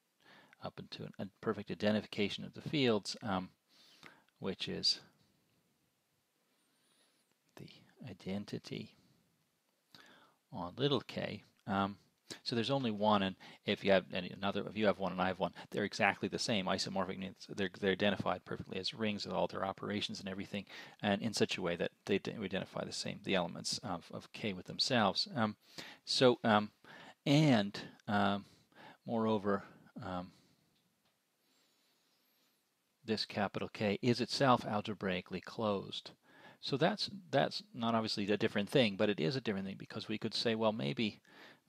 up into a perfect identification of the fields, um, which is the identity on little k. Um, so there's only one, and if you have any, another, if you have one and I have one, they're exactly the same. Isomorphic they're they're identified perfectly as rings with all their operations and everything, and in such a way that they identify the same the elements of, of k with themselves. Um, so um, and um, moreover, um, this capital K is itself algebraically closed. So that's that's not obviously a different thing, but it is a different thing because we could say, well, maybe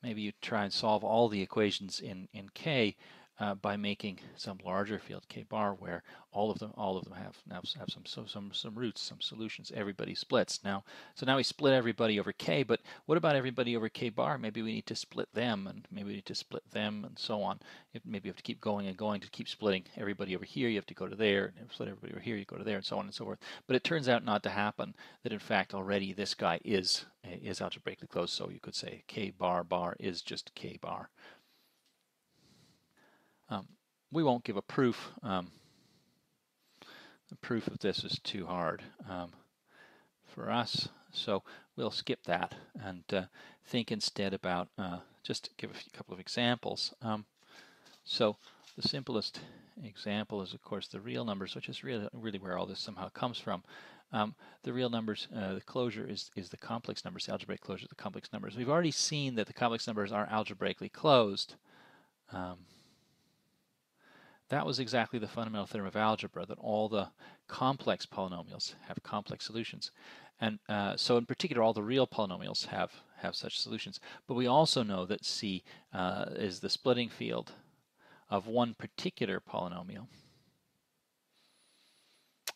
maybe you try and solve all the equations in in K uh, by making some larger field k bar where all of them all of them have now have some so, some some roots some solutions. Everybody splits. Now so now we split everybody over k but what about everybody over k bar? Maybe we need to split them and maybe we need to split them and so on. If maybe you have to keep going and going to keep splitting everybody over here. You have to go to there and split everybody over here. You go to there and so on and so forth. But it turns out not to happen that in fact already this guy is is algebraically closed so you could say k bar bar is just k bar um, we won't give a proof. Um, the proof of this is too hard um, for us, so we'll skip that and uh, think instead about uh, just give a few, couple of examples. Um, so the simplest example is, of course, the real numbers, which is really, really where all this somehow comes from. Um, the real numbers, uh, the closure is, is the complex numbers, the algebraic closure of the complex numbers. We've already seen that the complex numbers are algebraically closed. Um, that was exactly the fundamental theorem of algebra, that all the complex polynomials have complex solutions. And uh, so in particular, all the real polynomials have, have such solutions. But we also know that C uh, is the splitting field of one particular polynomial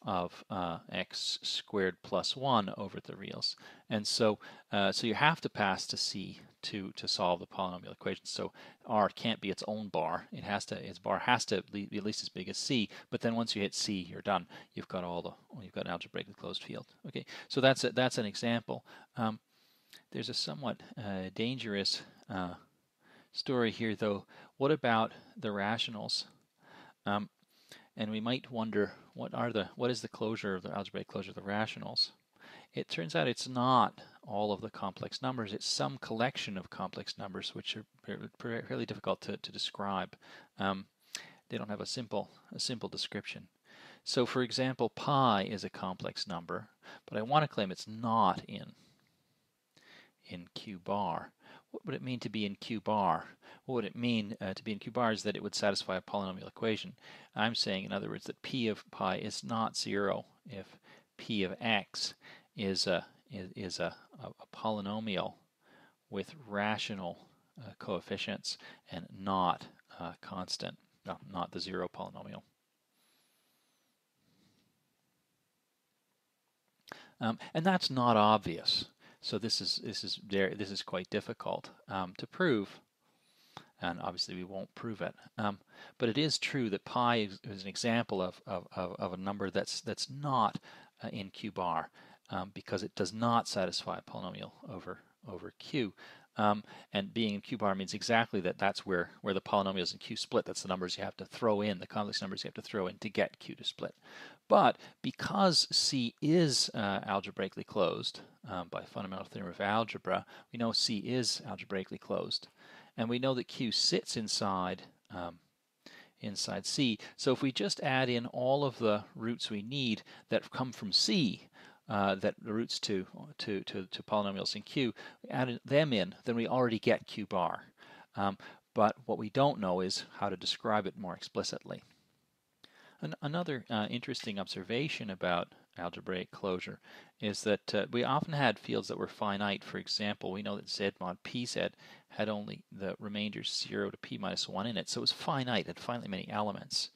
of uh, x squared plus 1 over the reals. And so uh, so you have to pass to C to to solve the polynomial equation. So R can't be its own bar. It has to its bar has to be at least as big as C. But then once you hit C, you're done. You've got all the you've got an algebraically closed field. Okay, so that's a, that's an example. Um, there's a somewhat uh, dangerous uh, story here, though. What about the rationals? Um, and we might wonder what are the what is the closure of the algebraic closure of the rationals? It turns out it's not all of the complex numbers. It's some collection of complex numbers which are fairly difficult to, to describe. Um, they don't have a simple a simple description. So for example, pi is a complex number, but I want to claim it's not in in Q bar. What would it mean to be in Q bar? What would it mean uh, to be in Q bar is that it would satisfy a polynomial equation. I'm saying, in other words, that P of pi is not zero if P of x is a is, a, a, a polynomial with rational uh, coefficients and not uh, constant, no, not the zero polynomial. Um, and that's not obvious. So this is this is very, this is quite difficult um, to prove, and obviously we won't prove it. Um, but it is true that pi is, is an example of, of, of, a number that's that's not uh, in Q bar um, because it does not satisfy a polynomial over over Q. Um, and being in Q bar means exactly that that's where, where the polynomials in Q split. That's the numbers you have to throw in, the complex numbers you have to throw in to get Q to split. But because C is uh, algebraically closed um, by fundamental theorem of algebra, we know C is algebraically closed. And we know that Q sits inside um, inside C. So if we just add in all of the roots we need that come from C, uh, that the roots to, to, to, to, polynomials in Q, add them in, then we already get Q bar. Um, but what we don't know is how to describe it more explicitly. An another uh, interesting observation about algebraic closure is that uh, we often had fields that were finite. For example, we know that Z mod PZ had only the remainders 0 to p minus 1 in it, so it was finite, had finitely many elements.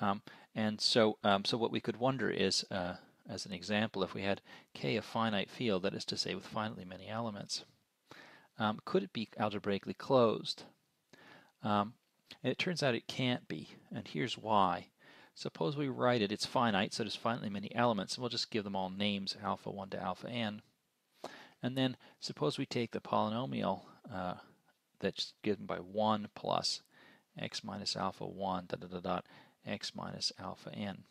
Um, and so, um, so what we could wonder is, uh, as an example, if we had K a finite field, that is to say with finitely many elements, um, could it be algebraically closed? Um, and it turns out it can't be, and here's why. Suppose we write it, it's finite, so there's finitely many elements, and we'll just give them all names, alpha 1 to alpha n. And then suppose we take the polynomial uh, that's given by 1 plus x minus alpha 1 dot, dot, dot, dot, x minus alpha n.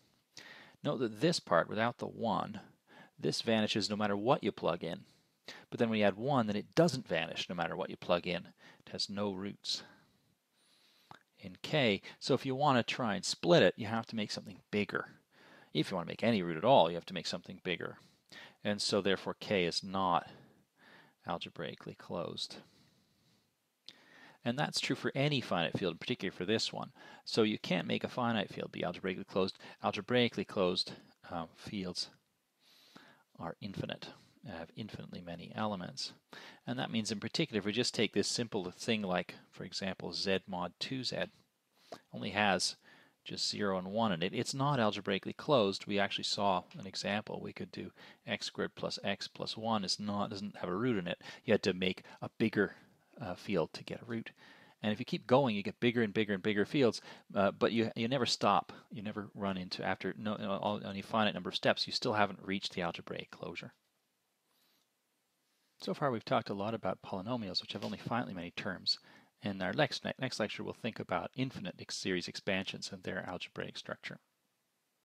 Note that this part, without the 1, this vanishes no matter what you plug in. But then when you add 1, then it doesn't vanish no matter what you plug in. It has no roots in K. So if you want to try and split it, you have to make something bigger. If you want to make any root at all, you have to make something bigger. And so therefore K is not algebraically closed. And that's true for any finite field, particularly for this one. So you can't make a finite field be algebraically closed. Algebraically closed uh, fields are infinite, have infinitely many elements. And that means in particular, if we just take this simple thing like, for example, z mod 2z, only has just 0 and 1 in it. It's not algebraically closed. We actually saw an example. We could do x squared plus x plus 1 is not doesn't have a root in it. You had to make a bigger uh, field to get a root. And if you keep going, you get bigger and bigger and bigger fields, uh, but you you never stop. You never run into after no, no, any finite number of steps. You still haven't reached the algebraic closure. So far we've talked a lot about polynomials, which have only finitely many terms. In our next, next lecture, we'll think about infinite series expansions and their algebraic structure.